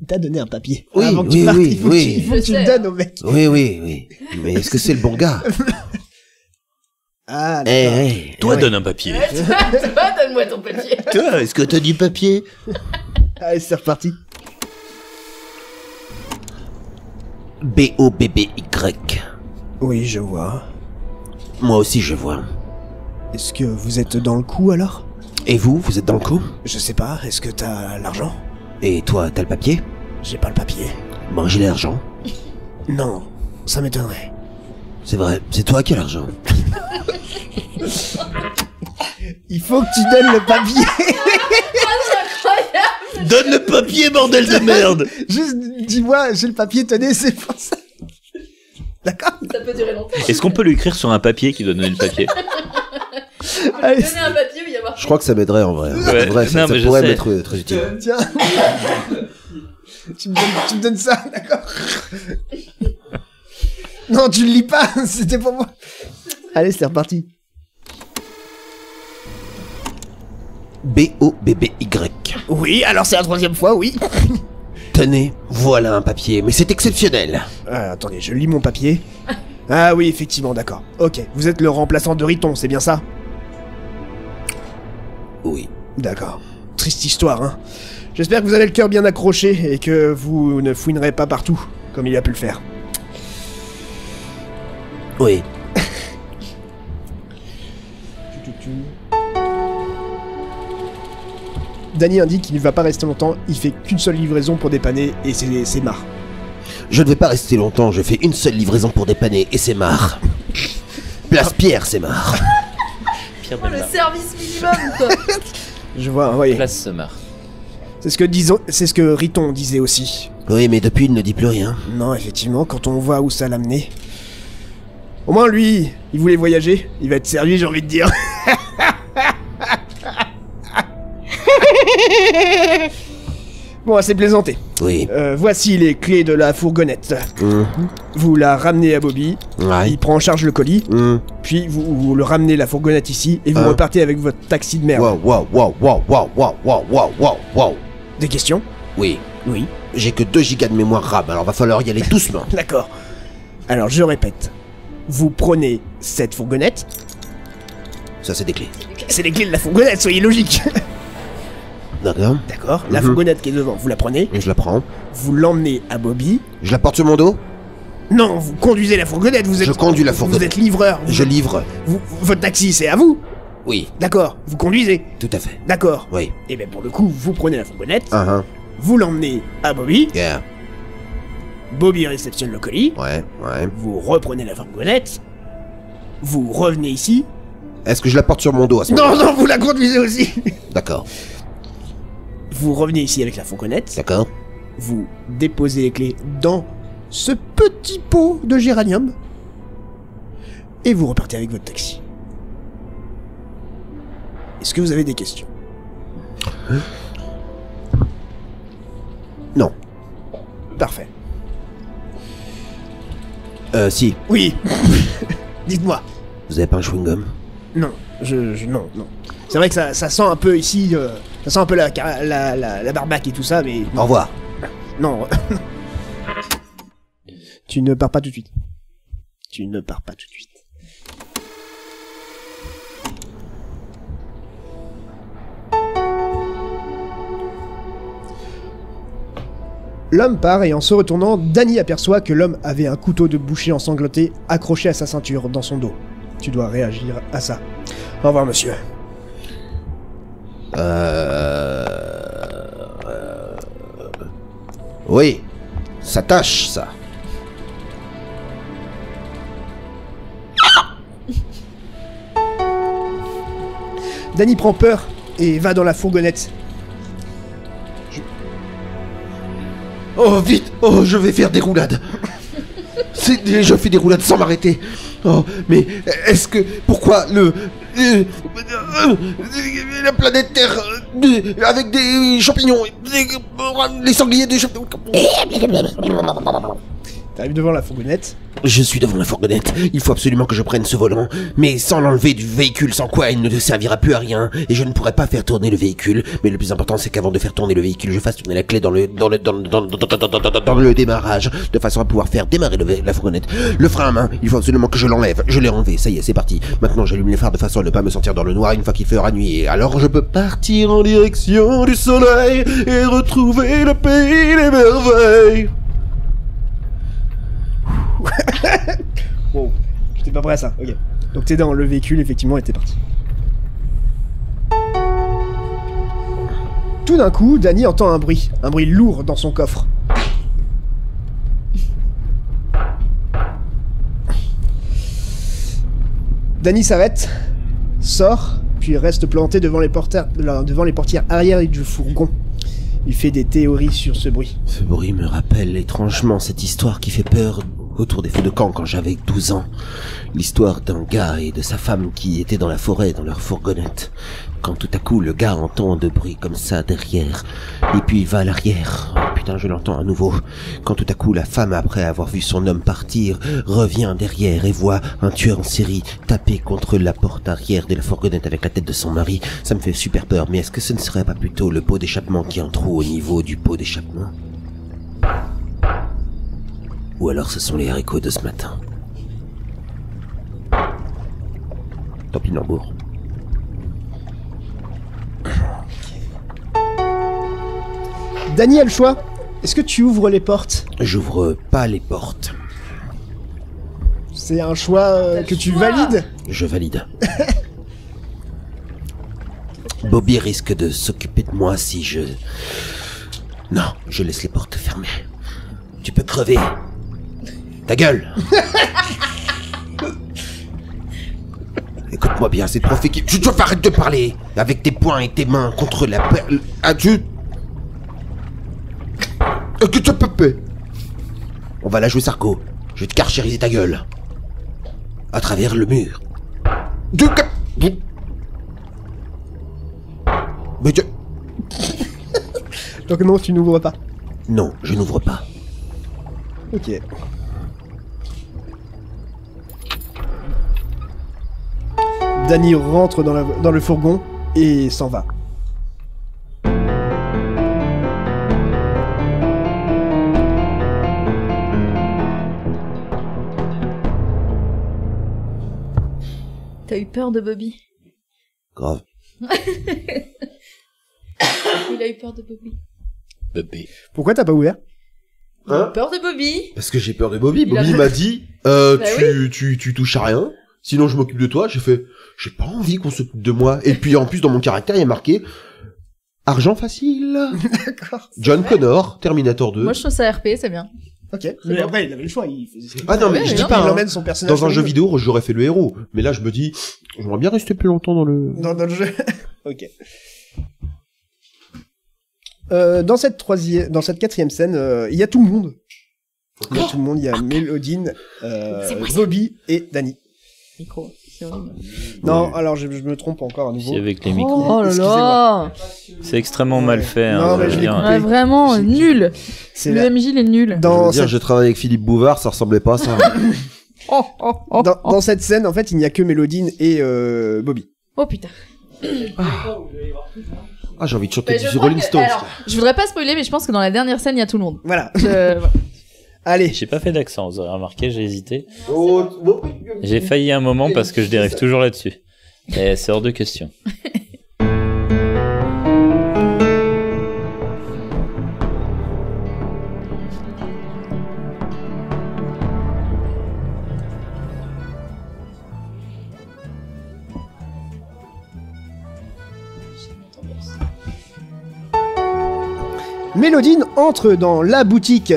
il t'a donné un papier. Oui, Avant que oui, tu partes, oui, il faut, oui. que tu- il faut que tu le donnes au mec. Oui, oui, oui. Mais est-ce que c'est le bon gars Ah, Eh, d'accord. eh. Toi, Ouais. donne un papier. Toi, donne-moi ton papier. Toi, est-ce que t'as du papier? Allez, c'est reparti. B-O-B-B-Y. Oui, je vois. Moi aussi, je vois. Est-ce que vous êtes dans le coup alors? Et vous, vous êtes dans le coup Je sais pas, est-ce que t'as l'argent Et toi, t'as le papier J'ai pas le papier. Moi, j'ai l'argent. Non, ça m'étonnerait. C'est vrai, c'est toi qui as l'argent. Il faut que tu donnes le papier. Donne le papier, bordel de merde Juste dis-moi, j'ai le papier, tenez, c'est pour ça. D'accord Ça peut durer longtemps. Est-ce qu'on peut lui écrire sur un papier qui doit donner le papier? Allez, Donner un papier où il y avoir. Je crois que ça m'aiderait en vrai. Ouais, en vrai, ça, non, ça mais je pourrait m'être euh, très utile. tiens. tu, me donnes, tu me donnes ça, d'accord Non, tu le lis pas, c'était pour moi. Allez, c'est reparti. B-O-B-B-Y. Oui, alors c'est la troisième fois, oui. Tenez, voilà un papier, mais c'est exceptionnel. Ah, attendez, je lis mon papier. Ah oui, effectivement, d'accord. Ok, vous êtes le remplaçant de Riton, c'est bien ça? Oui. D'accord. Triste histoire, hein. J'espère que vous avez le cœur bien accroché et que vous ne fouinerez pas partout, comme il a pu le faire. Oui. Danny indique qu'il ne va pas rester longtemps, il fait qu'une seule livraison pour dépanner et c'est c'est marre. Je ne vais pas rester longtemps, je fais une seule livraison pour dépanner et c'est marre. Place Pierre, c'est marre. Pierre Oh, le service minimum, quoi. Je vois, oui. Place Semar. C'est ce que disons, c'est ce que Riton disait aussi. Oui, mais depuis, il ne dit plus rien. Non, effectivement, quand on voit où ça l'a mené. Au moins lui, il voulait voyager, il va être servi, j'ai envie de dire. bon, assez plaisanté. Oui. Euh, voici les clés de la fourgonnette. Hum, Vous la ramenez à Bobby, Ouais. il prend en charge le colis, Hum. puis vous, vous le ramenez la fourgonnette ici et vous Hein. repartez avec votre taxi de merde. Wow, wow, wow, wow, wow, wow, wow, wow, wow, wow. Des questions? Oui. Oui. J'ai que 2 gigas de mémoire RAM, alors va falloir y aller doucement. D'accord. Alors je répète. Vous prenez cette fourgonnette. Ça, c'est des clés. C'est les clés de la fourgonnette, soyez logique. D'accord D'accord. La Mhm. fourgonnette qui est devant, vous la prenez, Je la prends. vous l'emmenez à Bobby. Je la porte sur mon dos. Non, vous conduisez la fourgonnette, vous êtes. Je conduis la Vous fourgonnette. êtes livreur. Vous- Je livre. vous- votre taxi, c'est à vous. Oui, D'accord. Vous conduisez. tout à fait. D'accord. Oui. Et bien pour le coup, vous prenez la fourgonnette, Ah, ah. vous l'emmenez à Bobby. Yeah. Bobby réceptionne le colis. Ouais, ouais. Vous reprenez la fourgonnette. Vous revenez ici. Est-ce que je la porte sur mon dos à ce Non, moment non, vous la conduisez aussi. D'accord. Vous revenez ici avec la fourgonnette, D'accord vous déposez les clés dans ce petit pot de géranium et vous repartez avec votre taxi. Est-ce que vous avez des questions? Non. Parfait. Euh, si. Oui. Dites-moi. Vous avez pas un chewing-gum? Non, je, je- non, non. C'est vrai que ça, ça sent un peu ici, euh, ça sent un peu la, la, la barbaque et tout ça, mais Au revoir. non. tu ne pars pas tout de suite. Tu ne pars pas tout de suite. L'homme part et en se retournant, Danny aperçoit que l'homme avait un couteau de boucher ensanglanté accroché à sa ceinture dans son dos. Tu dois réagir à ça. Au revoir, monsieur. Euh... euh, Oui. Ça tâche, ça. Danny prend peur et va dans la fourgonnette. Oh, vite Oh, je vais faire des roulades Je fais des roulades sans m'arrêter Oh, mais est-ce que... Pourquoi le... euh, euh, la planète Terre euh, avec des champignons des- les sangliers des champignons T'arrives devant la fourgonnette. Je suis devant la fourgonnette. Il faut absolument que je prenne ce volant. Mais sans l'enlever du véhicule, sans quoi il ne servira plus à rien. Et je ne pourrai pas faire tourner le véhicule. Mais le plus important, c'est qu'avant de faire tourner le véhicule, je fasse tourner la clé dans le, dans le, dans, dans, dans, dans- le démarrage. De façon à pouvoir faire démarrer le la fourgonnette. Le frein à main, il faut absolument que je l'enlève. Je l'ai enlevé. Ça y est, c'est parti. Maintenant, j'allume les phares de façon à ne pas me sentir dans le noir une fois qu'il fera nuit. Et alors, je peux partir en direction du soleil et retrouver le pays des merveilles. Wow. J'étais pas prêt à ça. Ok. Donc t'es dans le véhicule, effectivement, et t'es parti. Tout d'un coup, Danny entend un bruit. Un bruit lourd dans son coffre. Danny s'arrête, sort, puis reste planté devant les, devant les portières arrière du fourgon. Il fait des théories sur ce bruit. Ce bruit me rappelle étrangement cette histoire qui fait peur autour des feux de camp quand j'avais 12 ans. L'histoire d'un gars et de sa femme qui étaient dans la forêt dans leur fourgonnette. Quand tout à coup le gars entend de bruit comme ça derrière. Et puis il va à l'arrière. Oh, putain, je l'entends à nouveau. Quand tout à coup la femme, après avoir vu son homme partir, revient derrière et voit un tueur en série taper contre la porte arrière de la fourgonnette avec la tête de son mari. Ça me fait super peur, mais est-ce que ce ne serait pas plutôt le pot d'échappement qui a un trou au niveau du pot d'échappement? Ou alors ce sont les haricots de ce matin. Tant pis, Nambour. Danny a le choix. Est-ce que tu ouvres les portes? J'ouvre pas les portes. C'est un choix euh, que tu choix. valides? Je valide. Bobby risque de s'occuper de moi si je... Non, je laisse les portes fermées. Tu peux crever. Ta gueule Écoute-moi bien, c'est trop fait qui... Tu dois arrêter de parler Avec tes poings et tes mains contre la perle... Ah, tu... Euh, Que tu peux pas On va la jouer Sarko. Je vais te carchériser ta gueule. À travers le mur. Du cap... Mais tu... Donc non, tu n'ouvres pas. Non, je n'ouvre pas. Ok. Danny rentre dans, la- dans le fourgon et s'en va. T'as eu peur de Bobby? Grave. Il a eu peur de Bobby. Bébé. Pourquoi t'as pas ouvert? Il a eu Hein? peur de Bobby Parce que j'ai peur de Bobby. Il a- Bobby m'a dit, euh, Bah tu, tu, tu touches à rien. Sinon, je m'occupe de toi. J'ai fait, j'ai pas envie qu'on s'occupe de moi. Et puis, en plus, dans mon caractère, il y a marqué, argent facile. D'accord. John Connor, Terminator 2. Moi je trouve ça RP, c'est bien. Ok. Mais après, il avait le choix. Il faisait ce Ah non, mais Ouais, je dis non. pas, il hein. emmène son personnage Dans un jeu vidéo, j'aurais fait le héros. Mais là, je me dis, j'aimerais bien rester plus longtemps dans le... Dans, dans le jeu. ok. euh, dans cette troisième, dans cette quatrième scène, euh, il y a tout le monde. Il y a tout le monde. Il y a Mélodine, euh. Bobby et Danny. Micro. Non, alors je, je me trompe encore à nouveau. Si avec les micros. Oh là là C'est extrêmement mal fait. Non, hein, mais je je. Ouais, Vraiment nul. C'est Le la- MJ, il est nul. Je dans veux dire, cette... j'ai travaillé avec Philippe Bouvard, ça ressemblait pas à ça. Oh, oh, oh, Dans, oh. dans cette scène, en fait, il n'y a que Mélodine et euh, Bobby. Oh, putain. Ah, j'ai envie de chanter Mais je du Rolling Stones. alors, je voudrais pas spoiler, mais je pense que dans la dernière scène, il y a tout le monde. Voilà. Je- voilà. Allez. J'ai pas fait d'accent, vous avez remarqué, j'ai hésité. Oh. J'ai failli un moment parce que je dérive toujours là-dessus. Et c'est hors de question. Mélodine entre dans la boutique.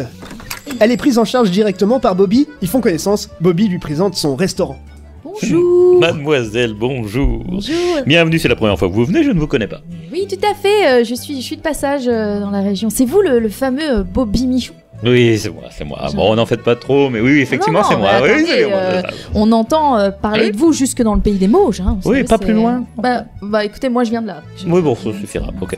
Elle est prise en charge directement par Bobby. Ils font connaissance. Bobby lui présente son restaurant. Bonjour. Mademoiselle, bonjour. Bonjour. Bienvenue, c'est la première fois que vous venez, je ne vous connais pas. Oui, tout à fait. euh, je suis, je suis de passage euh, dans la région. C'est vous le, le fameux euh, Bobby Michou? Oui, c'est moi, c'est moi. Bon, n'en faites pas trop, mais oui, oui, effectivement, c'est moi. Oui, moi, euh. On entend euh, parler Oui. de vous jusque dans le pays des Mauges. Hein, Oui, savez, pas plus loin. Bah, bah, écoutez, moi je viens de là. Je- Oui, bon, ça suffira. Ok.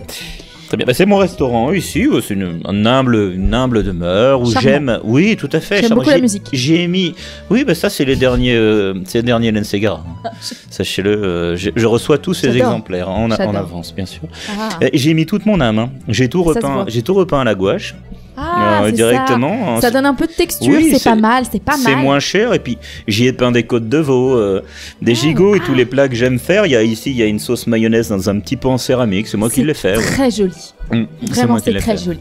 Très bien. Bah, c'est mon restaurant ici. C'est une, un humble, une humble demeure où j'aime. Oui, tout à fait. J'aime beaucoup la musique. J'ai mis. Oui, bah ça, c'est les derniers, euh, c'est les derniers. Sachez-le. euh, je, je reçois tous ces exemplaires en, avance, bien sûr. Ah, J'ai mis toute mon âme. hein. J'ai tout Ça repeint. J'ai tout repeint à la gouache Ah, euh, directement. Ça. ça donne un peu de texture, Oui, c'est pas mal, c'est pas mal. C'est moins cher et puis j'y ai peint des côtes de veau, euh, des Ah, gigots et ah. tous les plats que j'aime faire. Il y a ici il y a une sauce mayonnaise dans un petit pot en céramique, c'est moi qui l'ai fait. ouais. Très joli. Mm, Vraiment, c'est très fait. joli.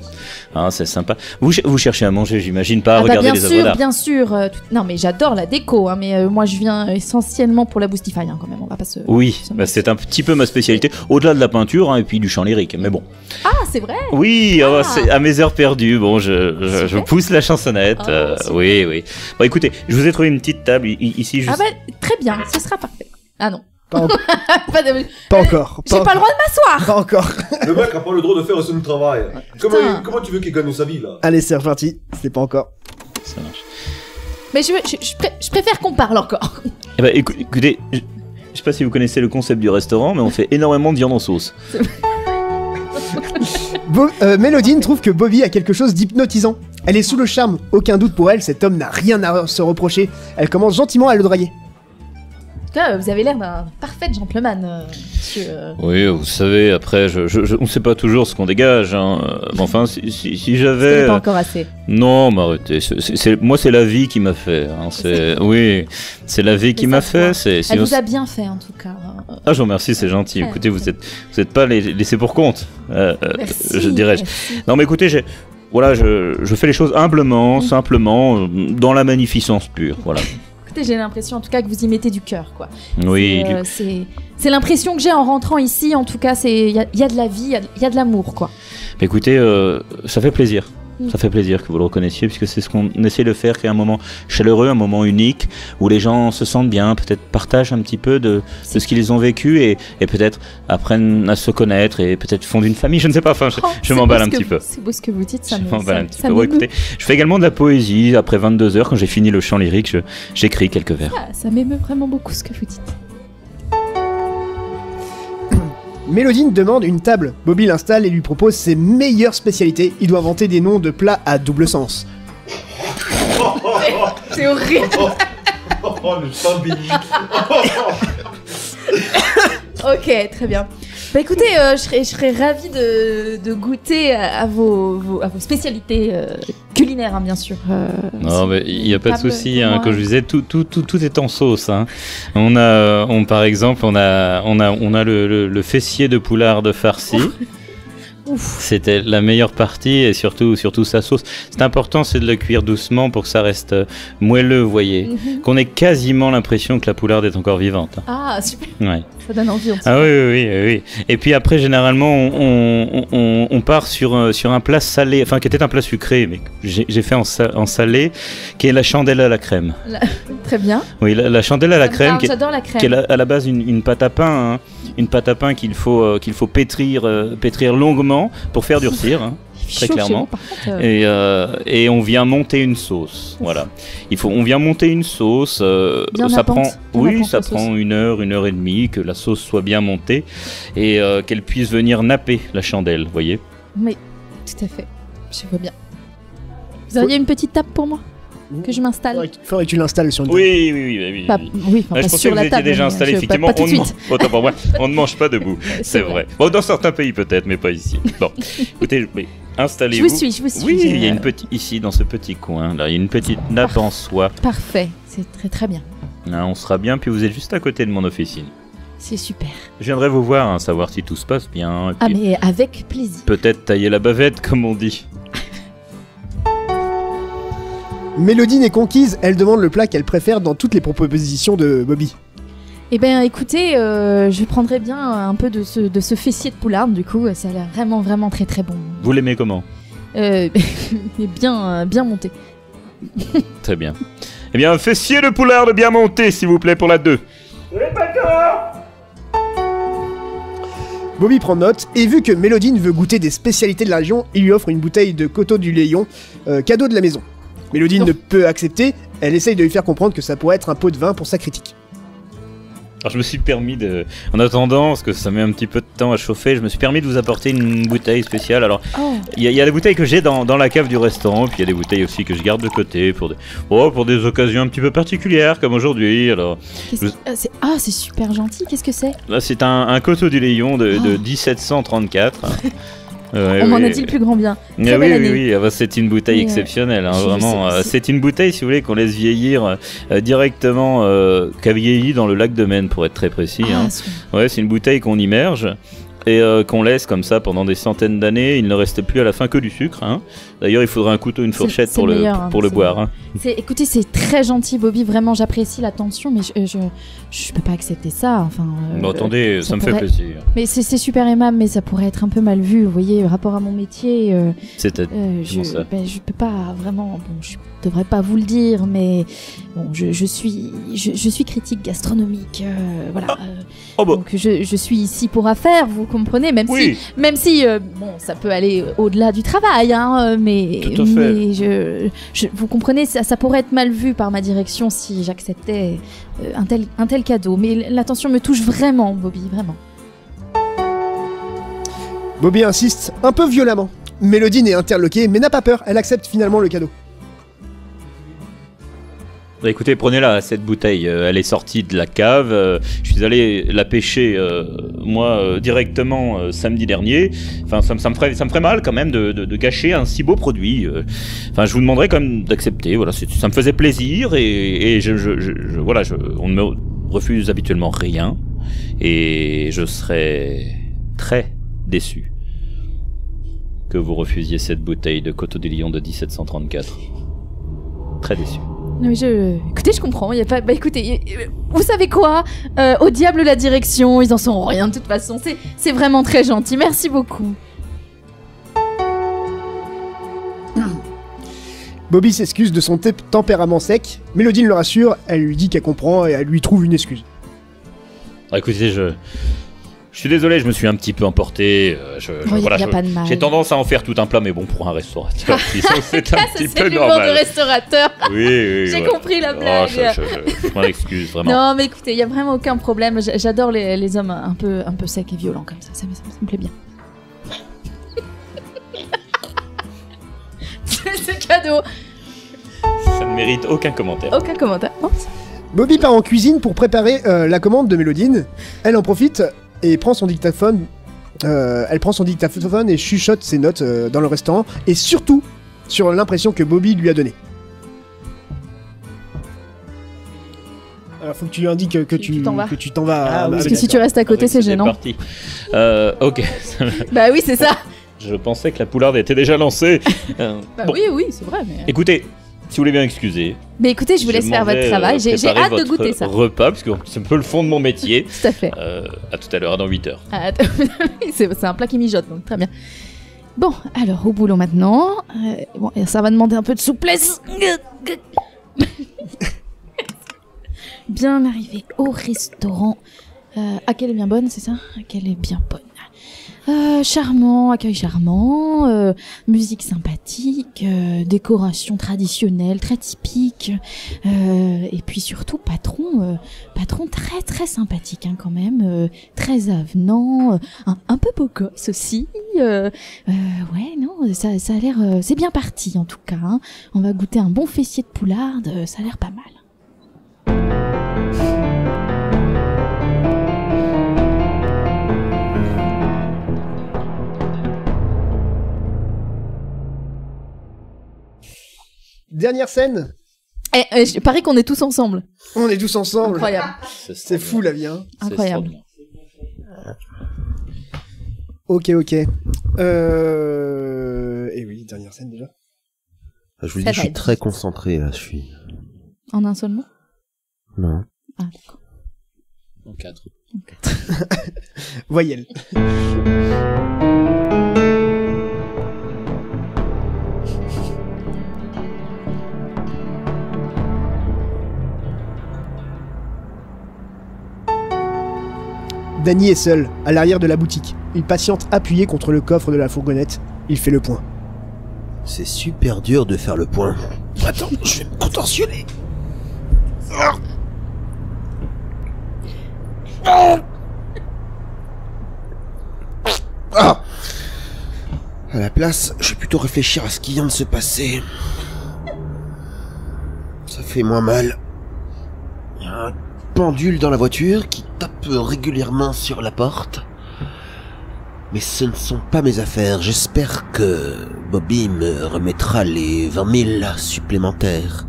Ah, c'est sympa. Vous, ch- vous cherchez à manger, j'imagine pas à Ah bah, regarder bien les sûr, bien sûr. euh, tout- Non, mais j'adore la déco, hein, mais euh, moi je viens essentiellement pour la Boostify hein, quand même. On va pas se. Oui, bah, c'est un petit peu ma spécialité, au-delà de la peinture hein, et puis du chant lyrique. Mais bon. Ah, c'est vrai? Oui, Ah. oh, c'est à mes heures perdues. Bon, je, je, je Super. pousse la chansonnette. Ah, euh, oui, oui. Bon, écoutez, je vous ai trouvé une petite table ici. Juste... Ah bah très bien, ce sera parfait. Ah non. Pas, en- Pas de- pas encore. J'ai pas le droit de m'asseoir. Pas encore. Le mec a pas le droit de faire son travail. Comment, tu veux qu'il gagne sa vie, là? Allez, c'est reparti. C'est pas encore. Ça marche. Mais je, je, je pré- je préfère qu'on parle encore. Eh ben, écou- écoutez, je, je sais pas si vous connaissez le concept du restaurant, mais on fait énormément de viande en sauce. Bo- euh, Mélodine trouve que Bobby a quelque chose d'hypnotisant. Elle est sous le charme. Aucun doute pour elle, cet homme n'a rien à se reprocher. Elle commence gentiment à le draguer. Tout cas, vous avez l'air d'un parfait gentleman, euh, monsieur. euh. Oui, vous savez, après, je, je, je- on ne sait pas toujours ce qu'on dégage. Hein. Euh, mais enfin, si, si, si j'avais... pas encore assez. Non, mais arrêtez. c'est- c'est- c'est- moi, c'est la vie qui m'a fait. hein, c'est- Oui, c'est la vie qui m'a fait. c'est- Elle vous a bien fait en tout cas. Ah, je vous remercie, c'est gentil. Ouais. Écoutez, vous êtes, vous êtes pas laissés pour compte, euh, Merci. je merci. Non, mais écoutez, j'ai... Voilà, je, je fais les choses humblement, Mm. simplement, dans la magnificence pure. Voilà. Écoutez, j'ai l'impression en tout cas que vous y mettez du cœur, quoi. Oui, C'est, euh, l'impression que j'ai en rentrant ici. En tout cas, c'est il y, a- il y a de la vie, il y a- il y, a de l'amour, quoi. Écoutez, euh, ça fait plaisir. Ça fait plaisir que vous le reconnaissiez, puisque c'est ce qu'on essaie de faire, créer un moment chaleureux, un moment unique, où les gens se sentent bien, peut-être partagent un petit peu de, de ce qu'ils ont vécu et, et peut-être apprennent à se connaître et peut-être fondent une famille. Je ne sais pas, enfin, je, Oh, je m'emballe un petit vous- peu. C'est beau ce que vous dites, ça Je me. m'emballe un petit peu. Bon, m'émeut. écoutez, je fais également de la poésie. Après 22 heures, quand j'ai fini le chant lyrique, j'écris quelques vers. Ah, ça m'émeut vraiment beaucoup ce que vous dites. Mélodine demande une table. Bobby l'installe et lui propose ses meilleures spécialités. Il doit inventer des noms de plats à double sens. C'est horrible. Oh, le ok, très bien. Bah écoutez, euh, je serais, je serais ravie de, de goûter à, à vos, vos- à vos spécialités euh, culinaires, hein, bien sûr. Euh, Non, mais il n'y a pas de Table souci. Hein, comme je disais, tout, tout, tout, tout est en sauce. Hein. On a, on, par exemple, on a, on a, on a le, le, le fessier de poulard de farci. Ouf. C'était la meilleure partie et surtout, surtout sa sauce. C'est important, c'est de le cuire doucement pour que ça reste euh, moelleux, vous voyez. Mhm. Qu'on ait quasiment l'impression que la poularde est encore vivante. hein. Ah, super, Ouais. Ça donne envie. en tout Ah oui, oui, oui. Et puis après, généralement, on, on, part sur, euh, sur un plat salé, enfin qui était un plat sucré, mais j'ai fait en, sa- en salé, qui est la chandelle à la crème. Très bien. Oui, la, la chandelle à la crème, qui est, la qui est crème. la- à la base une, une pâte à pain, hein. une pâte à pain qu'il faut, euh, qu'il faut pétrir, euh, pétrir longuement pour faire durcir. hein. Très clairement. vous, par contre, euh, Et, euh, et on vient monter une sauce. Voilà. Il faut, on vient monter une sauce. euh, Bien ça prend, bien oui, ça prend une heure, une heure et demie que la sauce soit bien montée et euh, qu'elle puisse venir napper la chandelle. Vous voyez. Mais tout à fait. Je vois bien. Vous auriez une petite table pour moi Que je m'installe Faudrait, que- faudrait que tu l'installes sur une Oui, oui, oui, oui. oui. Pas, oui, enfin, Ah, je pas pensais sur que vous la étiez table. déjà installé. pas- Effectivement, pas tout on, ne man- on mange pas debout. C'est vrai. vrai. Bon, dans certains pays peut-être, mais pas ici. Bon, écoutez, mais Je installez-vous. vous suis, je vous suis. Oui, il y a une petite ici dans ce petit coin là, il y a une petite nappe en soie. Parfait, c'est très très bien. Hein, on sera bien, puis vous êtes juste à côté de mon officine. C'est super. Je viendrai vous voir, hein, savoir si tout se passe bien. et Ah, mais avec plaisir. Peut-être tailler la bavette, comme on dit. Mélodine est conquise, elle demande le plat qu'elle préfère dans toutes les propositions de Bobby. Eh bien, écoutez, euh, je prendrais bien un peu de ce, de ce fessier de poularde, du coup, ça a l'air vraiment, vraiment très, très bon. Vous l'aimez comment Euh, bien, euh, bien monté. Très bien. Eh bien, un fessier de poularde bien monté, s'il vous plaît, pour la 2. Bobby prend note, et vu que Mélodine veut goûter des spécialités de la région, il lui offre une bouteille de coteau du Léon, euh, cadeau de la maison. Mélodine Non. ne peut accepter, elle essaye de lui faire comprendre que ça pourrait être un pot de vin pour sa critique. Alors, je me suis permis de. En attendant, parce que ça met un petit peu de temps à chauffer, je me suis permis de vous apporter une bouteille spéciale. Alors, Oh, il y, a- il y a des bouteilles que j'ai dans, dans la cave du restaurant, puis il y a des bouteilles aussi que je garde de côté pour des, oh, pour des occasions un petit peu particulières, comme aujourd'hui. Alors, Vous- que- ah, c'est super gentil, qu'est-ce que c'est? Là, c'est un, un coteau du Léon de, de Oh. 1734. Ouais, On m'en oui. a dit le plus grand bien. Ah Très oui, belle oui, année. oui, ah bah, c'est une bouteille Mais, euh, exceptionnelle, hein, vraiment. c'est- euh, c'est- une bouteille, si vous voulez, qu'on laisse vieillir euh, directement, euh, qu'a vieilli dans le lac de Maine, pour être très précis. Ah, hein. Ouais, c'est une bouteille qu'on immerge et euh, qu'on laisse comme ça pendant des centaines d'années. Il ne reste plus à la fin que du sucre. hein. D'ailleurs, il faudrait un couteau, une fourchette pour le hein, pour le boire. hein. écoutez, c'est très gentil, Bobby. Vraiment, j'apprécie l'attention, mais je, je, je peux pas accepter ça. Enfin, euh, Bon, attendez, ça, ça me fait plaisir. mais c'est c'est super aimable, mais ça pourrait être un peu mal vu. Vous voyez, rapport à mon métier. euh, C'est Euh, je, ça ben, je peux pas vraiment. Bon, je devrais pas vous le dire, mais bon, je, je suis, je, je suis critique gastronomique. euh, voilà. euh, Oh bah, Donc je, je suis ici pour affaire, vous comprenez, même oui, si, même si, euh, bon, ça peut aller au-delà du travail, hein, mais, Tout à fait. mais je, je- vous comprenez, ça, ça pourrait être mal vu par ma direction si j'acceptais un tel, un tel cadeau. Mais l'attention me touche vraiment, Bobby, vraiment. Bobby insiste, un peu violemment. Mélodine est interloquée, mais n'a pas peur, elle accepte finalement le cadeau. Bah, écoutez, prenez-la, cette bouteille. euh, elle est sortie de la cave. euh, je suis allé la pêcher, euh, moi, euh, directement samedi dernier. Enfin, ça, me- ferait, mal quand même de, de- gâcher un si beau produit. Enfin, je vous demanderais quand même d'accepter. Voilà, ça me faisait plaisir et, je, je- je- voilà, on ne me refuse habituellement rien. Et je serais très déçu que vous refusiez cette bouteille de Coteau des Lions de 1734. Très déçu. Non, mais je... Écoutez, je comprends. Y a pas... Bah écoutez, y- vous savez quoi Euh, Au diable la direction, ils en sont rien de toute façon. C'est, c'est vraiment très gentil. Merci beaucoup. Bobby s'excuse de son te- tempérament sec. Mélodine le rassure, elle lui dit qu'elle comprend et elle lui trouve une excuse. Ah, écoutez, je, je suis désolé, je me suis un petit peu emporté. je, je- y a, voilà, y a je- pas de mal. J'ai tendance à en faire tout un plat, mais bon, pour un restaurateur, c'est un Ah, petit c'est peu l'humour de normal. restaurateur. Oui, oui, J'ai ouais. compris la Oh, blague. je, je- je- je m'en excuse, vraiment. Non, mais écoutez, il y a vraiment aucun problème. J'adore les, les hommes un peu, un peu secs et violents comme ça. Ça, me- ça me- ça me plaît bien. C'est cadeau. Ça ne mérite aucun commentaire. Aucun commentaire. Non, Bobby part en cuisine pour préparer euh, la commande de Mélodine. Elle en profite et prend son dictaphone. euh, elle prend son dictaphone et chuchote ses notes euh, dans le restaurant et surtout sur l'impression que Bobby lui a donnée. Alors faut que tu lui indiques que Que tu tu t'en vas. que tu t'en vas. Ah oui, Parce que si tu restes à côté, Avec c'est ce gênant. départi. Euh, ok. Bah oui, c'est ça. je pensais que la poularde était déjà lancée. Euh, Bah bon. oui, oui, c'est vrai. Mais... Écoutez, si vous voulez bien excuser. mais écoutez, je vous laisse faire votre travail. euh, J'ai hâte de goûter ça. repas, parce que c'est un peu le fond de mon métier. Tout à fait. Euh, à tout à l'heure, dans 8 heures. Ah, c'est un plat qui mijote, donc très bien. Bon, alors au boulot maintenant. Euh, bon, ça va demander un peu de souplesse. bien arrivé au restaurant. Euh, ah, qu'elle est bien bonne, c'est ça? Ah, Qu'elle est bien bonne? Euh, charmant, accueil charmant, euh, musique sympathique, euh, décoration traditionnelle, très typique, et puis surtout patron, patron très très sympathique hein, quand même, très avenant, un, peu beau gosse aussi. ouais, non, ça, ça a l'air, c'est bien parti en tout cas. hein. On va goûter un bon fessier de poularde, ça a l'air pas mal. Dernière scène. Eh, eh, je parie qu'on est tous ensemble. On est tous ensemble. Incroyable. C'est fou la vie. Hein. Incroyable. Ok, ok. Euh... Et oui, dernière scène déjà. Ah, Je vous dis, je suis très concentré là, je suis. En un seul mot? Non. Ah, d'accord. En quatre. Voyelle. Danny est seul, à l'arrière de la boutique. Il patiente appuyé contre le coffre de la fourgonnette. Il fait le point. C'est super dur de faire le point. Attends, je vais me contorsionner. Ah À la place, je vais plutôt réfléchir à ce qui vient de se passer. Ça fait moins mal. Il y a un pendule dans la voiture qui tape régulièrement sur la porte. Mais ce ne sont pas mes affaires. J'espère que Bobby me remettra les 20 000 supplémentaires.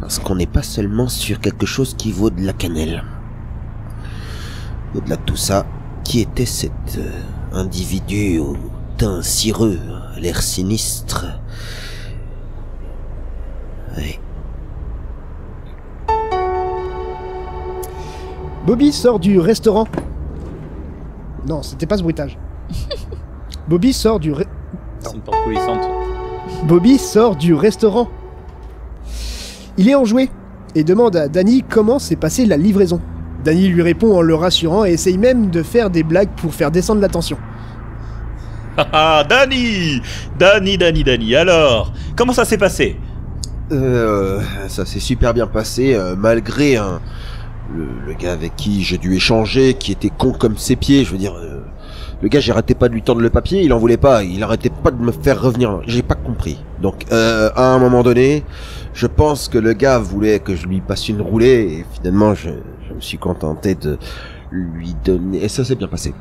Parce qu'on n'est pas seulement sur quelque chose qui vaut de la cannelle. Au-delà de tout ça, qui était cet euh, individu au teint cireux, à l'air sinistre. Bobby sort du restaurant. Non, c'était pas ce bruitage. Bobby sort du re- C'est une porte coulissante. Bobby sort du restaurant. Il est enjoué et demande à Danny comment s'est passée la livraison. Danny lui répond en le rassurant et essaye même de faire des blagues pour faire descendre la tension. Ah, Danny Danny, Danny, Danny, alors Comment ça s'est passé? Euh, ça s'est super bien passé, euh, malgré un, le, le gars avec qui j'ai dû échanger, qui était con comme ses pieds, je veux dire, euh, le gars j'arrêtais pas de lui tendre le papier, il en voulait pas, il arrêtait pas de me faire revenir, j'ai pas compris. Donc, euh, à un moment donné, je pense que le gars voulait que je lui passe une roulée, et finalement je, je me suis contenté de lui donner, et ça s'est bien passé.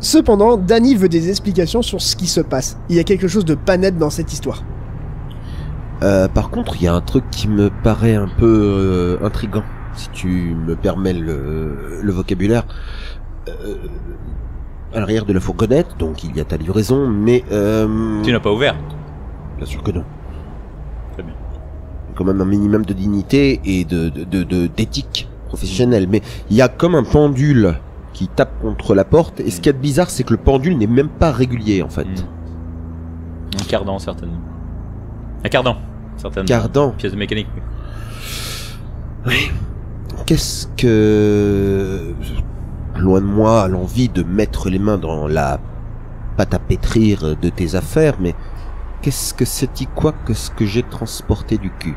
Cependant, Danny veut des explications sur ce qui se passe. Il y a quelque chose de pas net dans cette histoire. Euh, par contre, il y a un truc qui me paraît un peu euh, intrigant, si tu me permets le, le vocabulaire. Euh, à l'arrière de la fourgonnette, donc il y a ta livraison, mais... Euh, Tu n'as pas ouvert Bien sûr que non. Très bien. Quand même un minimum de dignité et de de- de- de- d'éthique professionnelle. Mais il y a comme un pendule qui tape contre la porte, et ce qu'il y a de bizarre, c'est que le pendule n'est même pas régulier, en fait. Hmm. Un cardan, certainement. Un cardan, certainement. Cardan. Pièce de mécanique. oui. Qu'est-ce que... Loin de moi l'envie de mettre les mains dans la pâte à pétrir de tes affaires, mais qu'est-ce que c'est-il quoi que ce que j'ai transporté du cul?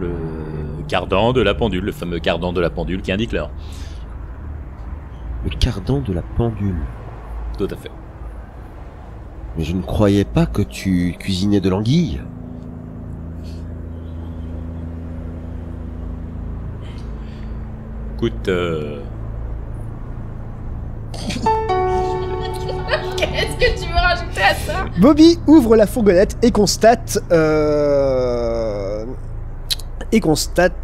Le cardan de la pendule, le fameux cardan de la pendule qui indique l'heure. Le cardan de la pendule. Tout à fait. Mais je ne croyais pas que tu cuisinais de l'anguille. Écoute, euh, Qu'est-ce que tu veux rajouter à ça? Bobby ouvre la fourgonnette et constate... Euh... Et constate...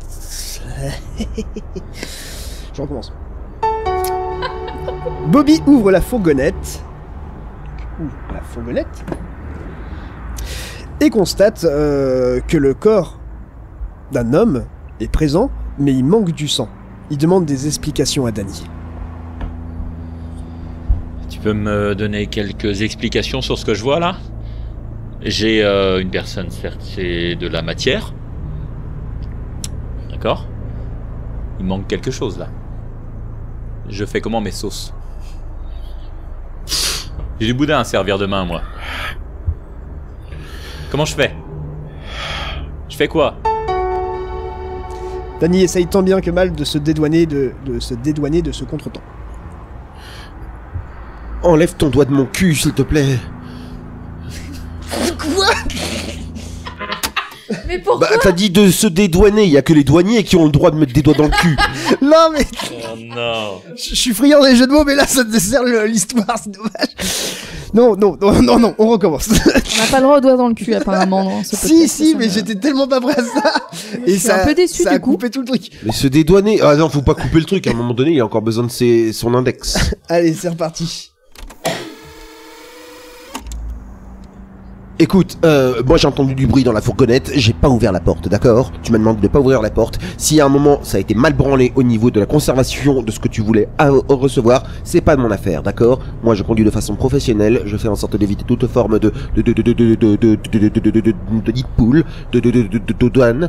Je recommence. Bobby ouvre la fourgonnette. Fourgonnette. Et constate euh, que le corps d'un homme est présent, mais il manque du sang. Il demande des explications à Danny. tu peux me donner quelques explications sur ce que je vois là? J'ai euh, une personne, certes, c'est de la matière. D'accord? Il manque quelque chose là. Je fais comment mes sauces? J'ai du boudin à servir demain, moi. Comment je fais? Je fais quoi? Danny essaye tant bien que mal de se dédouaner de, de se dédouaner de ce contretemps. Enlève ton doigt de mon cul, s'il te plaît. Mais pourquoi? Bah, t'as dit de se dédouaner. Il y a que les douaniers qui ont le droit de mettre des doigts dans le cul. Non mais Oh non je suis friand des jeux de mots, mais là ça dessert l'histoire, c'est dommage. Non, non, non, non, non, on recommence. On n'a pas le droit au doigt dans le cul, apparemment, dans ce si, si, mais me- j'étais tellement pas prêt à ça. Je Et suis ça, un peu déçu, ça du a coup. coupé tout le truc. Mais se dédouaner. Ah non, faut pas couper le truc. À un moment donné, il a encore besoin de ses... son index. Allez, c'est reparti. Écoute, euh, moi j'ai entendu du bruit dans la fourgonnette, j'ai pas ouvert la porte, d'accord Tu m'as demandé de pas ouvrir la porte. Si à un moment ça a été mal branlé au niveau de la conservation de ce que tu voulais à- recevoir, c'est pas de mon affaire, d'accord Moi je conduis de façon professionnelle, je fais en sorte d'éviter toute forme de de de de de de de de de de de de de de de nid de poule, de de de de de de douane.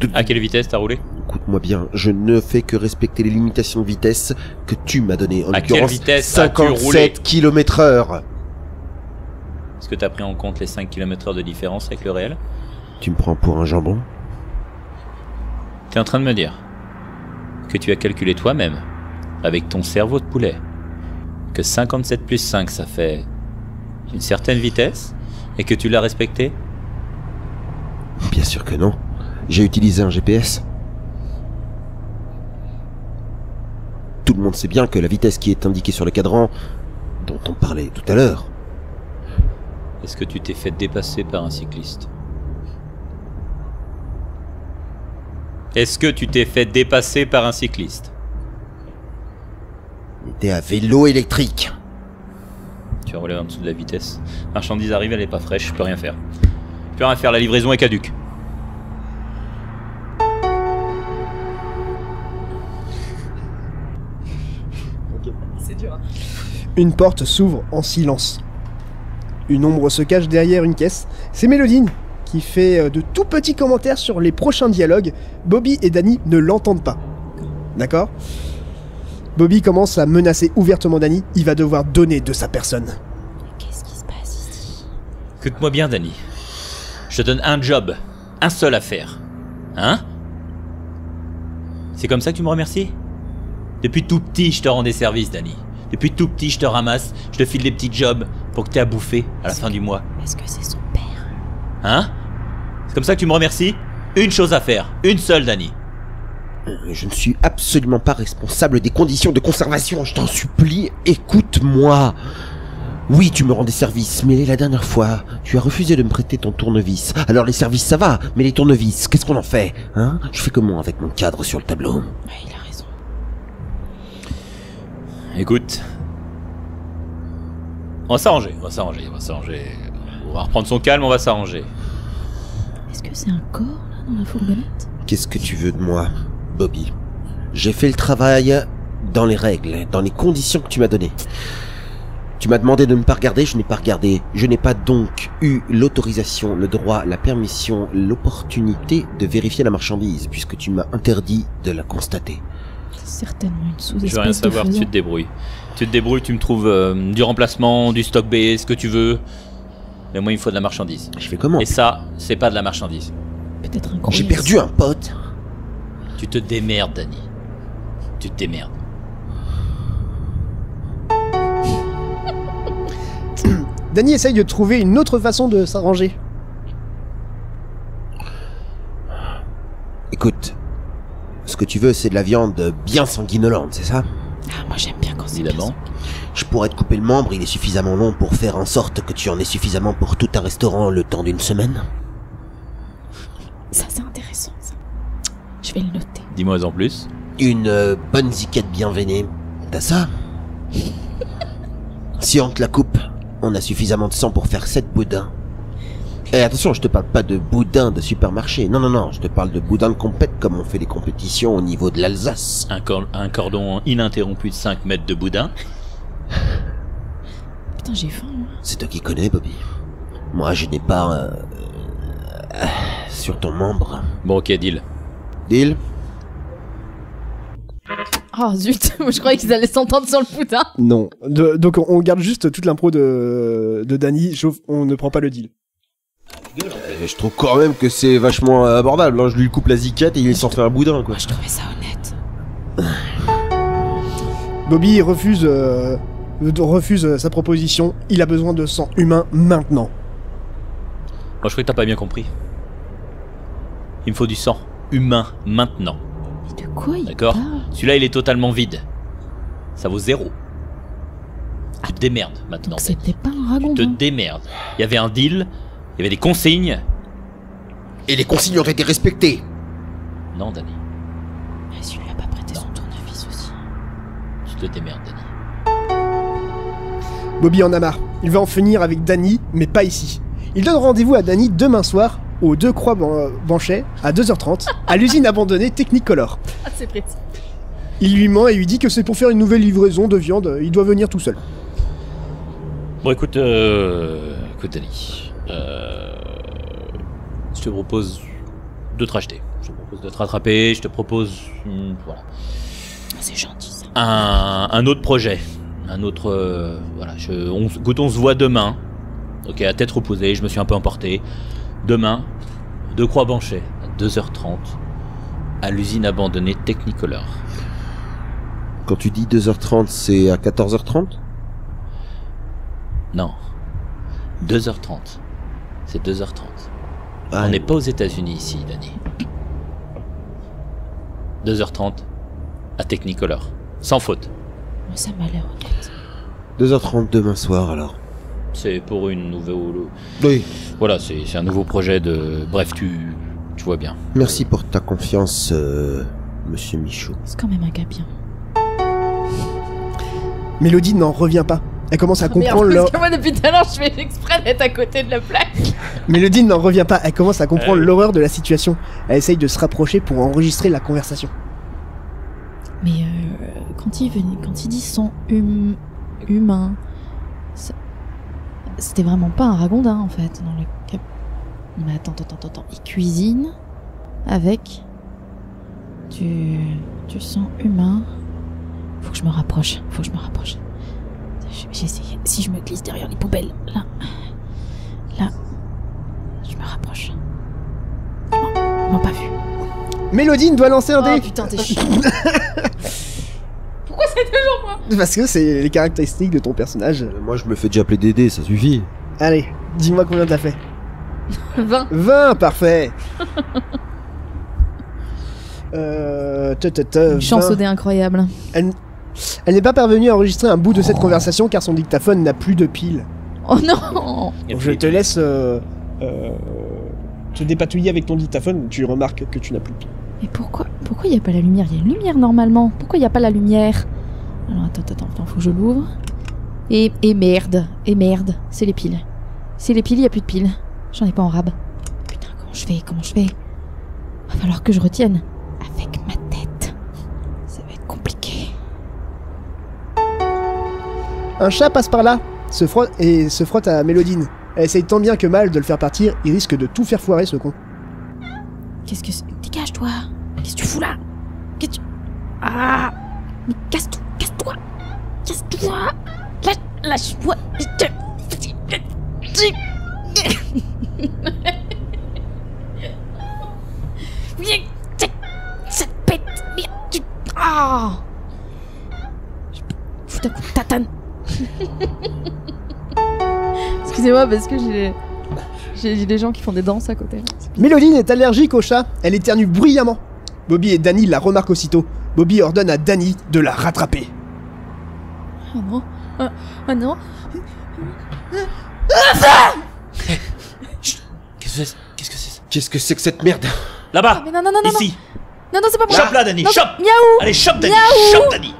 de- À quelle vitesse t'as roulé Écoute-moi bien, je ne fais que respecter les limitations de vitesse que tu m'as données. En À quelle vitesse as-tu roulé 57 km heure. Est-ce que t'as pris en compte les 5 km/h de différence avec le réel Tu me prends pour un jambon T'es en train de me dire que tu as calculé toi-même, avec ton cerveau de poulet, que 57 plus 5 ça fait une certaine vitesse et que tu l'as respecté? Bien sûr que non. J'ai utilisé un GPS. Tout le monde sait bien que la vitesse qui est indiquée sur le cadran, dont on parlait tout à l'heure, Est-ce que tu t'es fait dépasser par un cycliste Est-ce que tu t'es fait dépasser par un cycliste était à vélo électrique. Tu as roulé en dessous de la vitesse. Marchandise arrive, elle est pas fraîche, je peux rien faire. Je peux rien faire, la livraison est caduque. Une porte s'ouvre en silence. Une ombre se cache derrière une caisse. C'est Mélodine qui fait euh, de tout petits commentaires sur les prochains dialogues. Bobby et Danny ne l'entendent pas. D'accord? Bobby commence à menacer ouvertement Danny. Il va devoir donner de sa personne. Qu'est-ce qui se passe ici? Écoute-moi bien, Danny. Je te donne un job, un seul à faire. Hein? C'est comme ça que tu me remercies? Depuis tout petit, je te rends des services, Danny. Depuis tout petit, je te ramasse, je te file des petits jobs pour que tu aies à bouffer à la fin du mois. Est-ce que c'est son père? Hein? C'est comme ça que tu me remercies? Une chose à faire, une seule, Danny. Je ne suis absolument pas responsable des conditions de conservation, je t'en supplie, écoute-moi. Oui, tu me rends des services, mais la dernière fois, tu as refusé de me prêter ton tournevis. Alors les services, ça va, mais les tournevis, qu'est-ce qu'on en fait? Hein? Je fais comment avec mon cadre sur le tableau? Ouais, il a raison. Écoute. On va s'arranger, on va s'arranger, on va s'arranger. On va reprendre son calme, on va s'arranger. Est-ce que c'est un corps, là, dans la fourgonnette? Qu'est-ce que tu veux de moi, Bobby? J'ai fait le travail dans les règles, dans les conditions que tu m'as données. Tu m'as demandé de ne pas regarder, je n'ai pas regardé. Je n'ai pas donc eu l'autorisation, le droit, la permission, l'opportunité de vérifier la marchandise, puisque tu m'as interdit de la constater. C'est certainement une sous-espèce Je veux rien savoir, tu te débrouilles. Tu te débrouilles, tu me trouves euh, du remplacement, du stock B, ce que tu veux. Mais moi, il me faut de la marchandise. Je fais comment Et ça, c'est pas de la marchandise. Peut-être un J'ai perdu un pote. Tu te démerdes, Danny. Tu te démerdes. Danny essaye de trouver une autre façon de s'arranger. Écoute, ce que tu veux, c'est de la viande bien sanguinolente, c'est ça? Ah, moi j'aime bien quand c'est Évidemment. bien Je pourrais te couper le membre, il est suffisamment long pour faire en sorte que tu en aies suffisamment pour tout un restaurant le temps d'une semaine. Ça, c'est intéressant, ça. Je vais le noter. Dis-moi en plus. Une euh, bonne ziquette bien veinée. T'as ça? Si on te la coupe, on a suffisamment de sang pour faire 7 boudins. Et attention, je te parle pas de boudin de supermarché. Non, non, non, je te parle de boudin de compète comme on fait les compétitions au niveau de l'Alsace. Un, cor- un cordon ininterrompu de 5 mètres de boudin. Putain, j'ai faim, moi. C'est toi qui connais, Bobby. Moi, je n'ai pas... euh, euh, sur ton membre. Bon, ok, deal. Deal? Oh zut, je croyais qu'ils allaient s'entendre sur le putain. Non. De- donc on on garde juste toute l'impro de, de Danny, sauf on ne prend pas le deal. Je trouve quand même que c'est vachement abordable. hein. Je lui coupe la ziquette et il s'en fait un boudin, quoi. Je trouvais ça honnête. Bobby refuse, euh, refuse euh, sa proposition. Il a besoin de sang humain maintenant. Moi, je crois que t'as pas bien compris. Il me faut du sang humain maintenant. Mais de quoi il D'accord. parle? Celui-là, il est totalement vide. Ça vaut zéro. Tu te démerdes maintenant. C'était pas un Tu te ragondin. démerdes. Il y avait un deal, il y avait des consignes. Et les consignes ont été respectées. Non, Danny. Mais si lui a pas prêté son tournevis aussi. Tu te démerdes, Danny. Bobby en a marre. Il va en finir avec Danny, mais pas ici. Il donne rendez-vous à Danny demain soir aux deux croix Ban- Banchet à 2h30 à l'usine abandonnée Technicolor. Ah c'est précis. Il lui ment et lui dit que c'est pour faire une nouvelle livraison de viande. Il doit venir tout seul. Bon, écoute, euh... écoute, Danny. Euh... Je te propose de te racheter. Je te propose de te rattraper. Je te propose, hmm, voilà, C'est gentil ça. un, un autre projet. Un autre, euh, voilà. Je, on, écoute, on se voit demain. Ok, à tête reposée. Je me suis un peu emporté. Demain, de Croix Banchet, à 2h30, à l'usine abandonnée Technicolor. Quand tu dis 2h30, c'est à 14h30 Non, 2h30. C'est 2h30. Ah, On n'est pas aux États-Unis ici, Danny. 2h30 à Technicolor. Sans faute. Mais ça m'a l'air honnête. 2h30 demain soir, alors. C'est pour une nouvelle. Oui. Voilà, c'est c'est un nouveau projet de. Bref, tu. Tu vois bien. Merci pour ta confiance, euh, monsieur Michaud. C'est quand même un gars bien. Mélodie n'en revient pas. Elle commence à merde, comprendre l'hor- parce que moi depuis tout à l'heure je fais exprès d'être à côté de la plaque. Mélodie n'en revient pas. Elle commence à comprendre Euh. l'horreur de la situation. Elle essaye de se rapprocher pour enregistrer la conversation. Mais euh, quand il venait, quand il dit son hum, c'était vraiment pas un ragondin en fait dans le cap. Mais attends, attends, attends, attends. Il cuisine avec du du sang humain. Faut que je me rapproche. Faut que je me rapproche. Essayé. Si je me glisse derrière les poubelles, là, là, je me rapproche. Ils m'ont- pas vu. Mélodine doit lancer un Oh dé. putain, t'es chiant. Pourquoi c'est toujours moi Parce que c'est les caractéristiques de ton personnage. Euh, Moi, je me fais déjà appeler Dédé, ça suffit. Allez, dis-moi combien t'as fait. 20. 20, parfait. Euh, Une chance 20. au dé incroyable. Elle, elle n'est pas parvenue à enregistrer un bout de cette conversation car son dictaphone n'a plus de pile. Oh non Donc je te laisse euh, euh, te dépatouiller avec ton dictaphone. Tu remarques que tu n'as plus de pile. Mais pourquoi pourquoi il n'y a pas la lumière? Il y a une lumière normalement. Pourquoi il n'y a pas la lumière? Alors attends, attends, attends, faut que je l'ouvre. Et, et merde, et merde, c'est les piles. C'est les piles, il n'y a plus de piles. J'en ai pas en rab. Putain, comment je fais Comment je fais? Va falloir que je retienne. Un chat passe par là se frotte et se frotte à Mélodine. Elle essaye tant bien que mal de le faire partir. Il risque de tout faire foirer ce con. Qu'est-ce que c'est? Dégage-toi! Qu'est-ce que tu fous là? Qu'est-ce que tu... Ah! Mais casse-toi Casse-toi! Casse-toi! Lâche- Lâche-moi Je Viens Ça ça te pète Merde tu... Ah! Je Fous de tatane Excusez-moi parce que j'ai... J'ai des gens qui font des danses à côté. Mélodine est allergique au chat. Elle éternue bruyamment. Bobby et Danny la remarquent aussitôt. Bobby ordonne à Danny de la rattraper. Oh non Oh, oh non Qu'est-ce que c'est? Qu'est-ce que c'est? Qu'est-ce que c'est que cette merde? Là-bas Mais non, non, non, non, Ici non, non, c'est pas moi. Chope là, Danny Non, Chope. Miaou. Allez, chope, Danny Miaou. Chope, Danny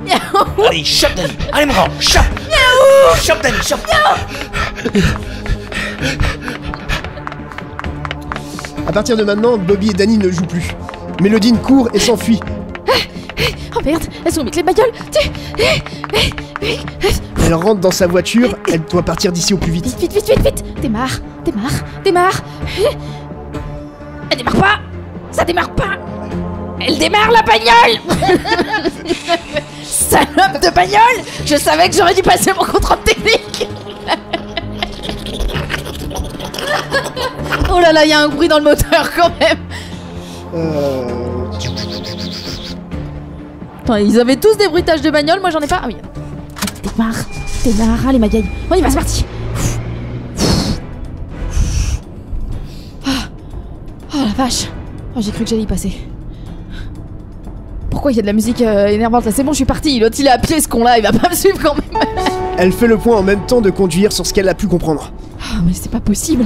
Allez, chope, Danny Allez, mon grand Chope Chope, Danny Chope. À partir de maintenant, Bobby et Danny ne jouent plus. Mélodine court et s'enfuit. Oh merde, elles ont mis les bagnoles. Tu- Elle rentre dans sa voiture. Elle doit partir d'ici au plus vite. Vite, vite, vite, vite, vite Démarre, démarre, démarre Elle démarre pas. Ça démarre pas Elle démarre la bagnole Salope de bagnole Je savais que j'aurais dû passer mon contrôle technique Oh là là, il y a un bruit dans le moteur quand même Euh... Attends, ils avaient tous des bruitages de bagnole, moi j'en ai pas. Ah oui. Démarre, démarre, allez ma vieille. On y va, c'est parti. Ah. Oh la vache. Oh, j'ai cru que j'allais y passer. Pourquoi il y a de la musique euh, énervante là C'est bon, je suis parti. L'autre il est à pied ce con là, il va pas me suivre quand même. Elle fait le point en même temps de conduire sur ce qu'elle a pu comprendre. Ah, mais c'est pas possible.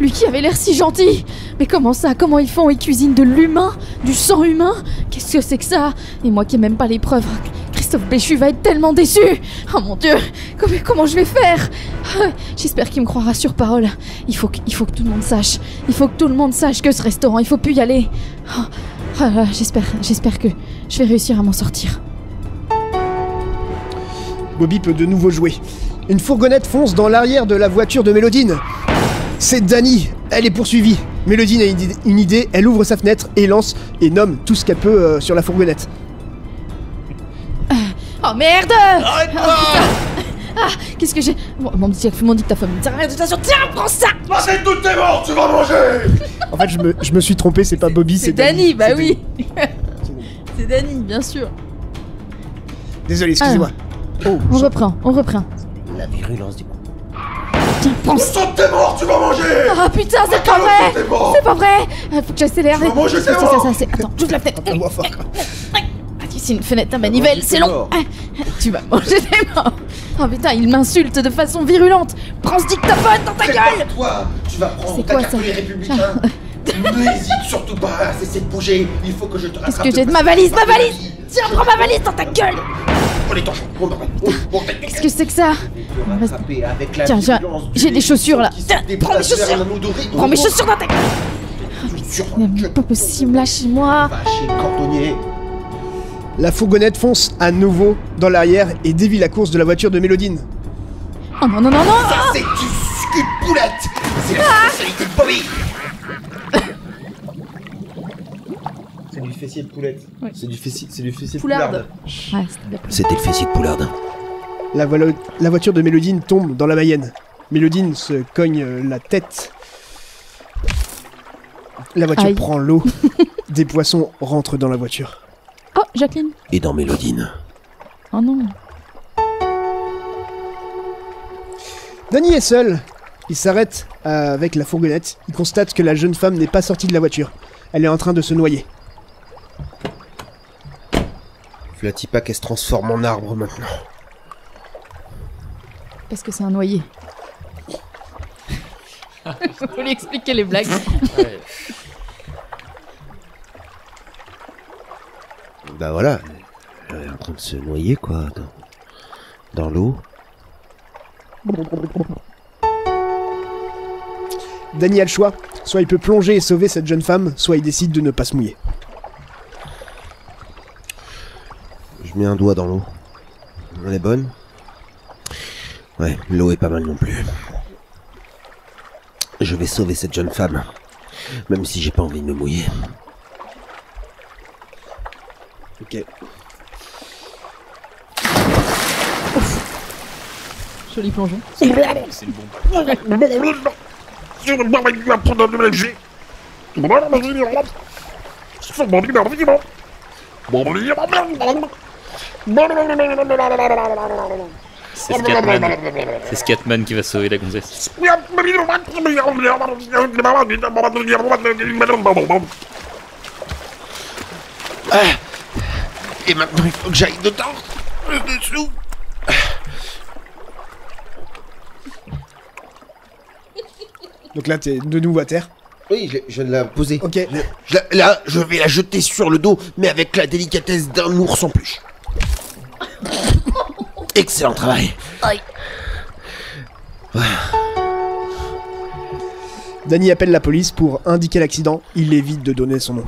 Lui qui avait l'air si gentil. Mais comment ça? Comment ils font? Ils cuisinent de l'humain? Du sang humain? Qu'est-ce que c'est que ça? Et moi qui ai même pas les preuves. Christophe Béchu va être tellement déçu. Oh mon dieu. Comment, comment je vais faire? Ah, J'espère qu'il me croira sur parole. Il faut, que, il faut que tout le monde sache. Il faut que tout le monde sache que ce restaurant, il faut plus y aller. Oh, oh j'espère, j'espère que je vais réussir à m'en sortir. Bobby peut de nouveau jouer. Une fourgonnette fonce dans l'arrière de la voiture de Mélodine. C'est Dani, elle est poursuivie. Mélodine a une idée- elle ouvre sa fenêtre et lance et nomme tout ce qu'elle peut euh, sur la fourgonnette. Oh merde Ah, qu'est-ce que j'ai Mon, mon, petit- mon dictaphone. Tiens, attention, tiens, prends ça C'est tout est mort, tu vas manger En fait, je me, je me suis trompé, c'est pas Bobby, c'est C'est Dani, bah oui. C'est Dani, bien sûr. Désolé, excusez-moi. Oh, On reprend, on reprend. La virulence du coup. Tiens, prends ça. Est mort, tu vas manger Ah putain, c'est pas vrai C'est pas vrai Euh, Faut que j'accélère. Tu vas manger, c'est ça, c'est... Attends, j'ouvre la fenêtre. Ah, c'est une fenêtre à manivelle, c'est long. Ah, Tu vas manger des morts. Oh putain, il m'insulte de façon virulente. Prends ce dictaphone dans ta gueule. Toi, tu vas prendre C'est ta quoi, carte républicains. N'hésite surtout pas à cesser de bouger, il faut que je te rattrape. que j'ai de ma valise, ma valise Tiens, prends ma valise dans ta gueule. Oh bon, bah, oh, Qu'est-ce que c'est que ça Tiens, j'ai- des chaussures, là. prends mes chaussures. Prends mes chaussures dans ta gueule C'est pas possible, lâchez-moi. Va chez le cordonnier. La fourgonnette fonce à nouveau dans l'arrière et dévie la course de la voiture de Mélodine. Oh non, non, non, non Ça, c'est du cul de poulette C'est la spécialité de Bobby C'est du fessier de poulette. C'est du fessier, c'est du fessier Poularde. de poularde. Ouais, c'était le fessier de Poularde. La, voilo- la voiture de Mélodine tombe dans la Mayenne. Mélodine se cogne euh, la tête. La voiture Aïe. prend l'eau. Des poissons rentrent dans la voiture. Oh, Jacqueline Et dans Mélodine. Oh non Danny est seul. Il s'arrête euh, avec la fourgonnette. Il constate que la jeune femme n'est pas sortie de la voiture. Elle est en train de se noyer. Flatty pas qu'elle se transforme en arbre maintenant. Parce que c'est un noyer. Faut lui expliquer les blagues. Bah voilà. Elle est en train de se noyer quoi. Dans, dans l'eau. Danny a le choix. Soit il peut plonger et sauver cette jeune femme, soit il décide de ne pas se mouiller. Je mets un doigt dans l'eau. Elle est bonne? Ouais, l'eau est pas mal non plus. Je vais sauver cette jeune femme. Même si j'ai pas envie de me mouiller. Ok. Joli plongeon. C'est Scatman. C'est Scatman qui va sauver la gonzesse. Et maintenant, il faut que j'aille dedans. Dessous. Donc là, t'es de nouveau à terre. Oui, je, je l'ai posée. Ok. Je- je la- là, je vais la jeter sur le dos, mais avec la délicatesse d'un ours en peluche. Excellent travail. Danny appelle la police pour indiquer l'accident. Il évite de donner son nom.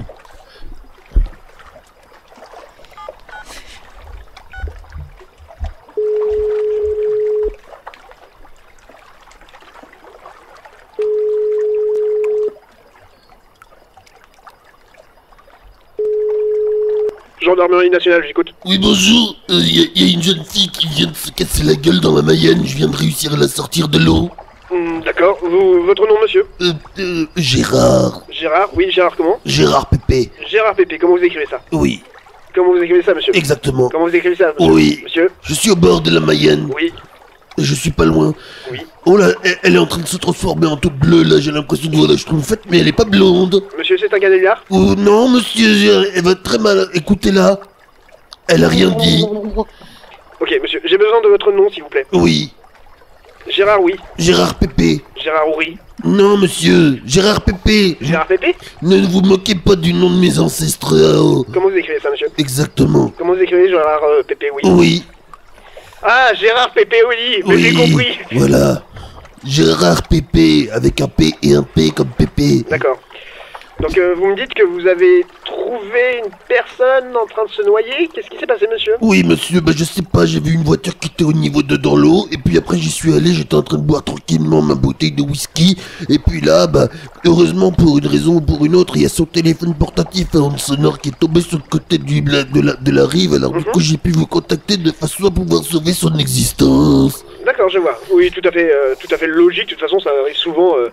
Gendarmerie nationale, j'écoute. Oui, bonjour. Il y, a- y a une jeune fille qui vient de se casser la gueule dans la Mayenne. Je viens de réussir à la sortir de l'eau. Hmm, D'accord, vous, votre nom, monsieur Euh, euh, Gérard. Gérard, oui, Gérard comment Gérard Pépé. Gérard Pépé, comment vous écrivez ça Oui, Comment vous écrivez ça, monsieur exactement. Comment vous écrivez ça, monsieur Oui. Monsieur Je suis au bord de la Mayenne. Oui, Je suis pas loin. Oui. Oh là, elle, elle est en train de se transformer en toute bleue. Là, j'ai l'impression de voir la schtroumpfette, mais elle est pas blonde. monsieur, c'est un canular Oh non, monsieur, elle va très mal. Écoutez-la. Elle a rien dit. Ok, monsieur, j'ai besoin de votre nom, s'il vous plaît. Oui, Gérard, oui. Gérard Pépé. Gérard Houry. Non, monsieur, Gérard Pépé. Gérard Pépé? Ne vous moquez pas du nom de mes ancêtres. oh. Comment vous écrivez ça, monsieur? Exactement. Comment vous écrivez Gérard euh, Pépé, oui? Oui, Ah, Gérard Pépé, oui, mais j'ai compris. Voilà. Gérard Pépé, avec un P et un P comme Pépé. D'accord. Donc, euh, vous me dites que vous avez trouvé une personne en train de se noyer Qu'est-ce qui s'est passé, monsieur? Oui, monsieur, bah je sais pas, j'ai vu une voiture qui était au niveau de dans l'eau, et puis après j'y suis allé, j'étais en train de boire tranquillement ma bouteille de whisky, et puis là, bah, heureusement pour une raison ou pour une autre, il y a son téléphone portatif à onde sonore qui est tombé sur le côté du, de, la, de la rive, alors du Mhm. coup j'ai pu vous contacter de façon à pouvoir sauver son existence. D'accord, je vois. Oui, tout à fait, euh, tout à fait logique. De toute façon, ça arrive souvent euh,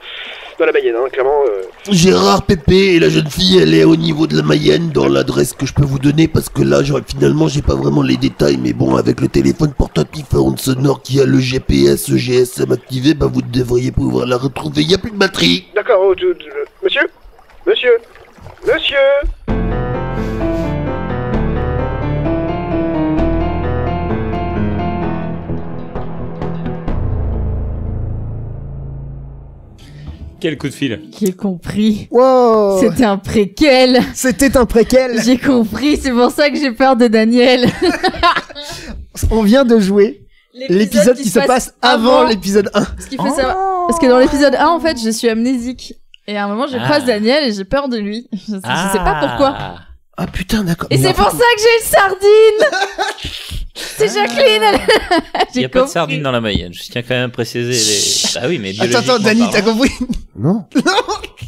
dans la Mayenne, hein, clairement. euh. Gérard Pépé et la jeune fille, elle est au niveau de la Mayenne dans l'adresse que je peux vous donner parce que là, j'aurais- finalement, j'ai pas vraiment les détails, mais bon, avec le téléphone portatif à onde sonore qui a le GPS, le GSM activé, bah vous devriez pouvoir la retrouver. Il y a plus de batterie. D'accord, oh, tu- tu- monsieur? Monsieur? Monsieur? Quel coup de fil J'ai compris. Wow C'était un préquel. C'était un préquel. J'ai compris, c'est pour ça que j'ai peur de Daniel. On vient de jouer l'épisode qui se passe avant l'épisode 1. Ce qu'il faut savoir. Parce que dans l'épisode 1, en fait, je suis amnésique. Et à un moment, je Ah. croise Daniel et j'ai peur de lui. Je, je sais pas pourquoi. Ah putain, d'accord. Et Mais c'est pour ça que j'ai une sardine C'est Jacqueline elle- Il J'ai n'y a pas de sardine dans la Mayenne. Je tiens quand même à préciser les. Ah oui, mais Attends, attends, Dani, t'as compris Non.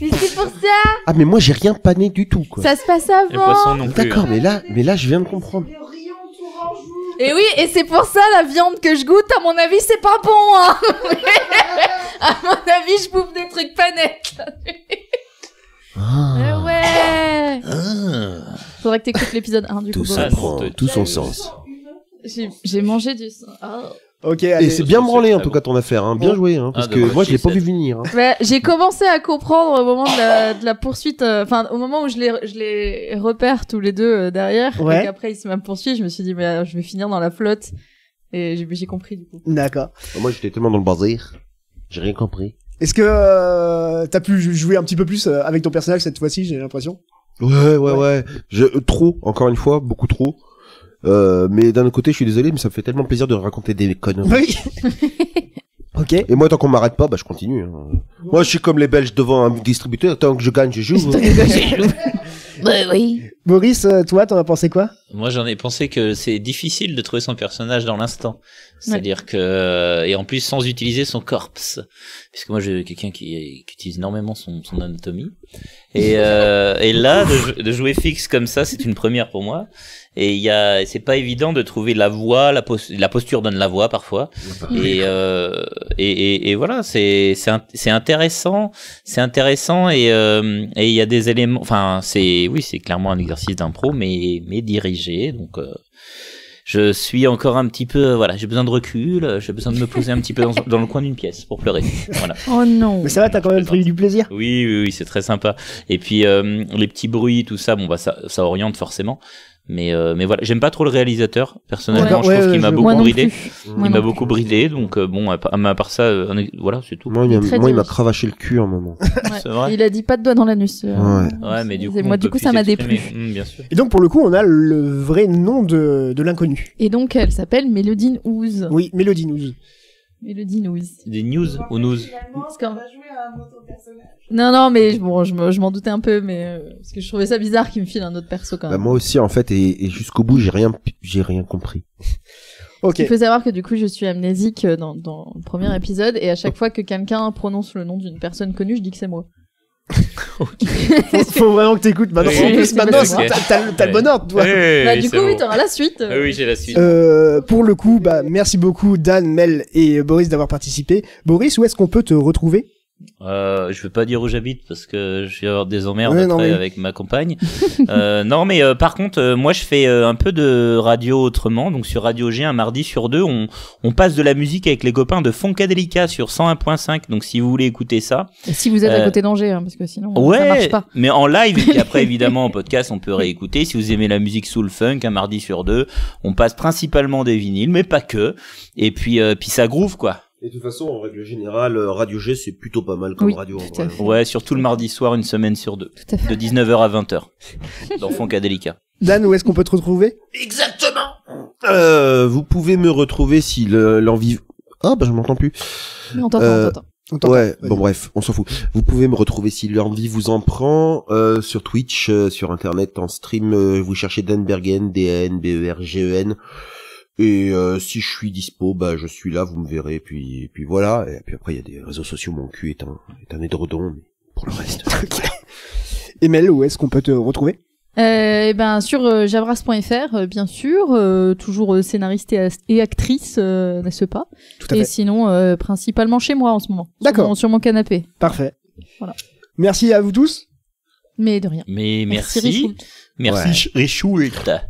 Mais c'est pour ça Ah mais moi j'ai rien pané du tout quoi. Ça se passe avant non plus. D'accord, hein. mais là, mais là je viens de comprendre. Et oui, et c'est pour ça la viande que je goûte, à mon avis, c'est pas bon hein À mon avis, je bouffe des trucs pas Faudrait que t'écoutes l'épisode 1 du tout coup. ça prend tout son sens. J'ai j'ai mangé du sang. Oh. Ok, Et allez. c'est bien branlé en très tout cas ton affaire, hein. bien Bon. joué, hein, parce Ah, que dommage, moi je l'ai pas vu venir. Hein. J'ai commencé à comprendre au moment de la, de la poursuite, euh, enfin au moment où je les, je les repère tous les deux euh, derrière, Ouais. et qu'après ils se m'ont poursuivi, je me suis dit, mais euh, je vais finir dans la flotte. Et j'ai j'ai compris du coup. D'accord. Moi j'étais tellement dans le bazar, j'ai rien compris. Est-ce que euh, t'as pu jouer un petit peu plus euh, avec ton personnage cette fois-ci, j'ai l'impression? Ouais, ouais, ouais. Je, euh, trop, encore une fois, beaucoup trop. Euh, mais d'un autre côté, je suis désolé, mais ça me fait tellement plaisir de raconter des conneries. Oui. ok. Et moi, tant qu'on m'arrête pas, bah je continue. hein. Moi, je suis comme les Belges devant un distributeur. Tant que je gagne, je joue. hein. Bah oui. Boris, euh, toi, t'en as pensé quoi? Moi, j'en ai pensé que c'est difficile de trouver son personnage dans l'instant. C'est-à-dire que et en plus sans utiliser son corpse, puisque moi, j'ai quelqu'un qui, qui utilise énormément son, son anatomie. Et, euh, et là, de, de jouer fixe comme ça, c'est une première pour moi. Et il y a, c'est pas évident de trouver la voix, la, pos- la posture donne la voix parfois. Et, euh, et, et, et voilà, c'est c'est int- c'est intéressant, c'est intéressant et euh, et il y a des éléments. Enfin, c'est oui, c'est clairement un exercice d'impro, mais mais dirigé. Donc euh, je suis encore un petit peu, voilà, j'ai besoin de recul, j'ai besoin de me poser un petit peu dans, dans le coin d'une pièce pour pleurer. Voilà. Oh non. Mais ça va, t'as quand même pris du plaisir? Oui, oui, oui, c'est très sympa. Et puis euh, les petits bruits, tout ça, bon bah ça, ça oriente forcément. Mais euh, mais voilà, j'aime pas trop le réalisateur. Personnellement, Ouais. je Ouais, trouve ouais, qu'il m'a beaucoup bridé. Il m'a beaucoup bridé, donc euh, bon, à, pa- à part ça, euh, voilà, c'est tout. Moi, il m'a- Très moi, il m'a dirigé. cravaché le cul un moment. Ouais. C'est vrai. Il a dit pas de doigt dans l'anus. euh. Ouais. Ouais, mais du coup, Et moi, du coup, ça m'a déplu. Hum, bien sûr. Et donc, pour le coup, on a le vrai nom de, de l'inconnu. Et donc, elle s'appelle Mélodine Ooze. Oui, Mélodie nous. Mélodine Ooze. Des news ou news Parce qu'en- Non, non, mais bon, je me- je m'en doutais un peu, mais euh, parce que je trouvais ça bizarre qu'il me file un autre perso quand Bah, même. moi aussi, en fait, et, et jusqu'au bout, j'ai rien, j'ai rien compris. Ok. Il faut savoir que du coup, je suis amnésique euh, dans, dans le premier épisode, et à chaque fois que quelqu'un prononce le nom d'une personne connue, je dis que c'est moi. faut, faut vraiment que t'écoutes maintenant. Oui. En plus, maintenant, t'as le bon ordre, toi. Bah, du coup, oui, t'auras la suite. Ah oui, j'ai la suite. Euh, pour le coup, bah, merci beaucoup Dan, Mel et Boris d'avoir participé. Boris, où est-ce qu'on peut te retrouver? Euh, je vais pas dire où j'habite parce que je vais avoir des emmerdes Ouais, après non, mais- avec ma compagne. euh, non, mais euh, par contre, euh, moi je fais euh, un peu de radio autrement. Donc sur Radio G, un mardi sur deux, on, on passe de la musique avec les copains de Funkadelica sur 101.5. Donc si vous voulez écouter ça, Et si vous êtes à Euh, côté d'Angers, hein, parce que sinon, ça ouais, marche pas. mais en live et puis après évidemment en podcast, on peut réécouter. Si vous aimez la musique soul funk, un mardi sur deux, on passe principalement des vinyles, mais pas que. Et puis euh, puis ça groove quoi. Et de toute façon, en règle générale, euh, Radio G, c'est plutôt pas mal comme Oui, radio. en tout à vrai. fait. Ouais, surtout le mardi soir, une semaine sur deux, Tout à fait. de 19h à 20h, dans Funkadelica. Dan, où est-ce qu'on peut te retrouver? Exactement. Euh, vous pouvez me retrouver si le- l'envie... Ah bah je m'entends plus. Mais on t'entend, Euh. Ouais, bon bref, on s'en fout. Vous pouvez me retrouver si l'envie vous en prend euh, sur Twitch, euh, sur internet, en stream. euh, vous cherchez Dan Bergen, D-A-N-B-E-R-G-E-N. Et euh, si je suis dispo, bah je suis là, vous me verrez. Et puis, et puis voilà. Et puis après, il y a des réseaux sociaux. Mon cul est un, est un édredon. Mais pour le reste. Et Mel, où est-ce qu'on peut te retrouver? Euh, eh ben, sur euh, javras.fr, euh, bien sûr, euh, toujours euh, scénariste et, et actrice, euh, n'est-ce pas? Tout à Et fait. sinon, euh, principalement chez moi en ce moment. D'accord. Sur mon canapé. Parfait. Voilà. Merci à vous tous. Mais de rien. Mais Merci, merci. Merci, Richoult.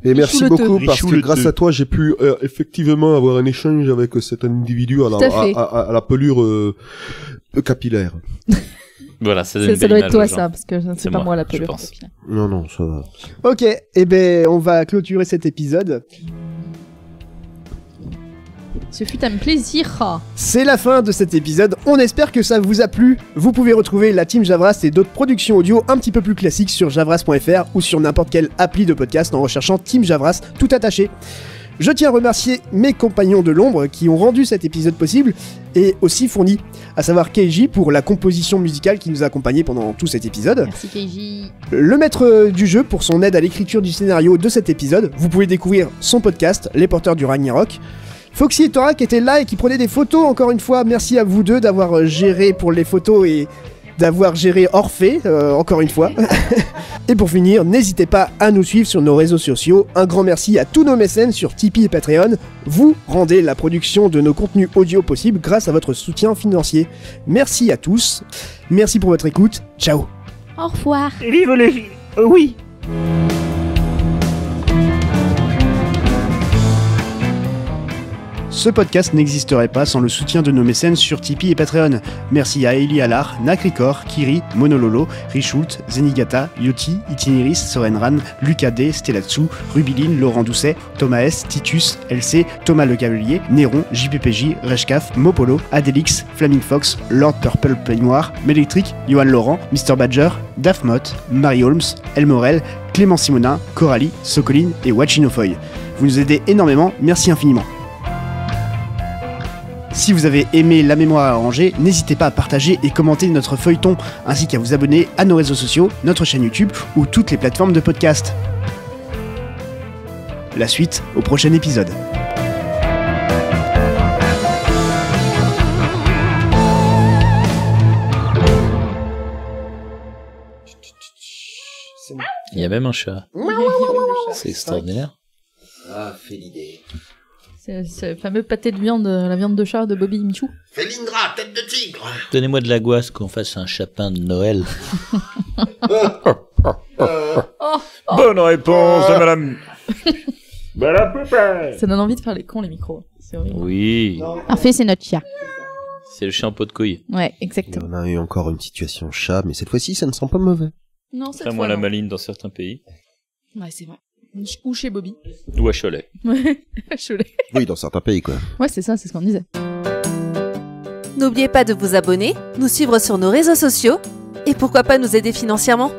Et merci beaucoup parce que grâce à toi, j'ai pu euh, effectivement avoir un échange avec cet individu à la, Tout à fait. à, à- à la pelure euh, capillaire. Voilà, ça donne Ça, une ça belle doit être toi, ça, parce que C'est pas moi, moi la je pelure. pense. non, non, ça va. Ok, eh ben on va clôturer cet épisode. Ce fut un plaisir. C'est la fin de cet épisode. On espère que ça vous a plu. Vous pouvez retrouver la team Javras et d'autres productions audio un petit peu plus classiques sur javras.fr ou sur n'importe quelle appli de podcast en recherchant Team Javras tout attaché. Je tiens à remercier mes compagnons de l'ombre qui ont rendu cet épisode possible et aussi fourni, à savoir Keiji pour la composition musicale qui nous a accompagnés pendant tout cet épisode. Merci Keiji. Le maître du jeu pour son aide à l'écriture du scénario de cet épisode. Vous pouvez découvrir son podcast, Les Porteurs du Ragnarok. Foxy et Tora qui étaient là et qui prenaient des photos encore une fois. Merci à vous deux d'avoir euh, géré pour les photos et d'avoir géré Orphée euh, encore une fois. et pour finir, n'hésitez pas à nous suivre sur nos réseaux sociaux. Un grand merci à tous nos mécènes sur Tipeee et Patreon. Vous rendez la production de nos contenus audio possible grâce à votre soutien financier. Merci à tous. Merci pour votre écoute. Ciao. Au revoir. Vive les... euh, oui Ce podcast n'existerait pas sans le soutien de nos mécènes sur Tipeee et Patreon. Merci à Eli Alar, Nakrikor, Kiri, Monololo, Richult, Zenigata, Yoti, Itineris, Sorenran, Lucas D, Stellatsu, Rubiline, Laurent Doucet, Thomas S, Titus, LC, Thomas Le Cavalier, Néron, JPPJ, Reshkaf, Mopolo, Adelix, Flaming Fox, Lord Purple Peignoir, Melectric, Johan Laurent, Mr. Badger, Dafmot, Marie Holmes, Elmorel, Clément Simonin, Coralie, Socoline et Wachinofoy. Vous nous aidez énormément, merci infiniment. Si vous avez aimé La Mémoire arrangée, n'hésitez pas à partager et commenter notre feuilleton, ainsi qu'à vous abonner à nos réseaux sociaux, notre chaîne YouTube ou toutes les plateformes de podcast. La suite au prochain épisode. Il y a même un chat. C'est extraordinaire. Ah, fait l'idée. C'est le fameux pâté de viande, la viande de chat de Bobby Michou. Felindra, tête de tigre. Donnez-moi de la gouasse qu'on fasse un chapin de Noël. Bonne réponse de madame. Ça donne envie de faire les cons, les micros. C'est horrible. Oui, Parfait, c'est notre chat. c'est le chien en pot de couille. Ouais, exactement. on a eu encore une situation chat, mais cette fois-ci, ça ne sent pas mauvais. Non, c'est Très moins la maline dans certains pays. Ouais, c'est vrai. Ou chez Bobby. Ou à Cholet. Ouais, Cholet. Oui, dans certains pays, quoi. Ouais, c'est ça, c'est ce qu'on disait. N'oubliez pas de vous abonner, nous suivre sur nos réseaux sociaux et pourquoi pas nous aider financièrement.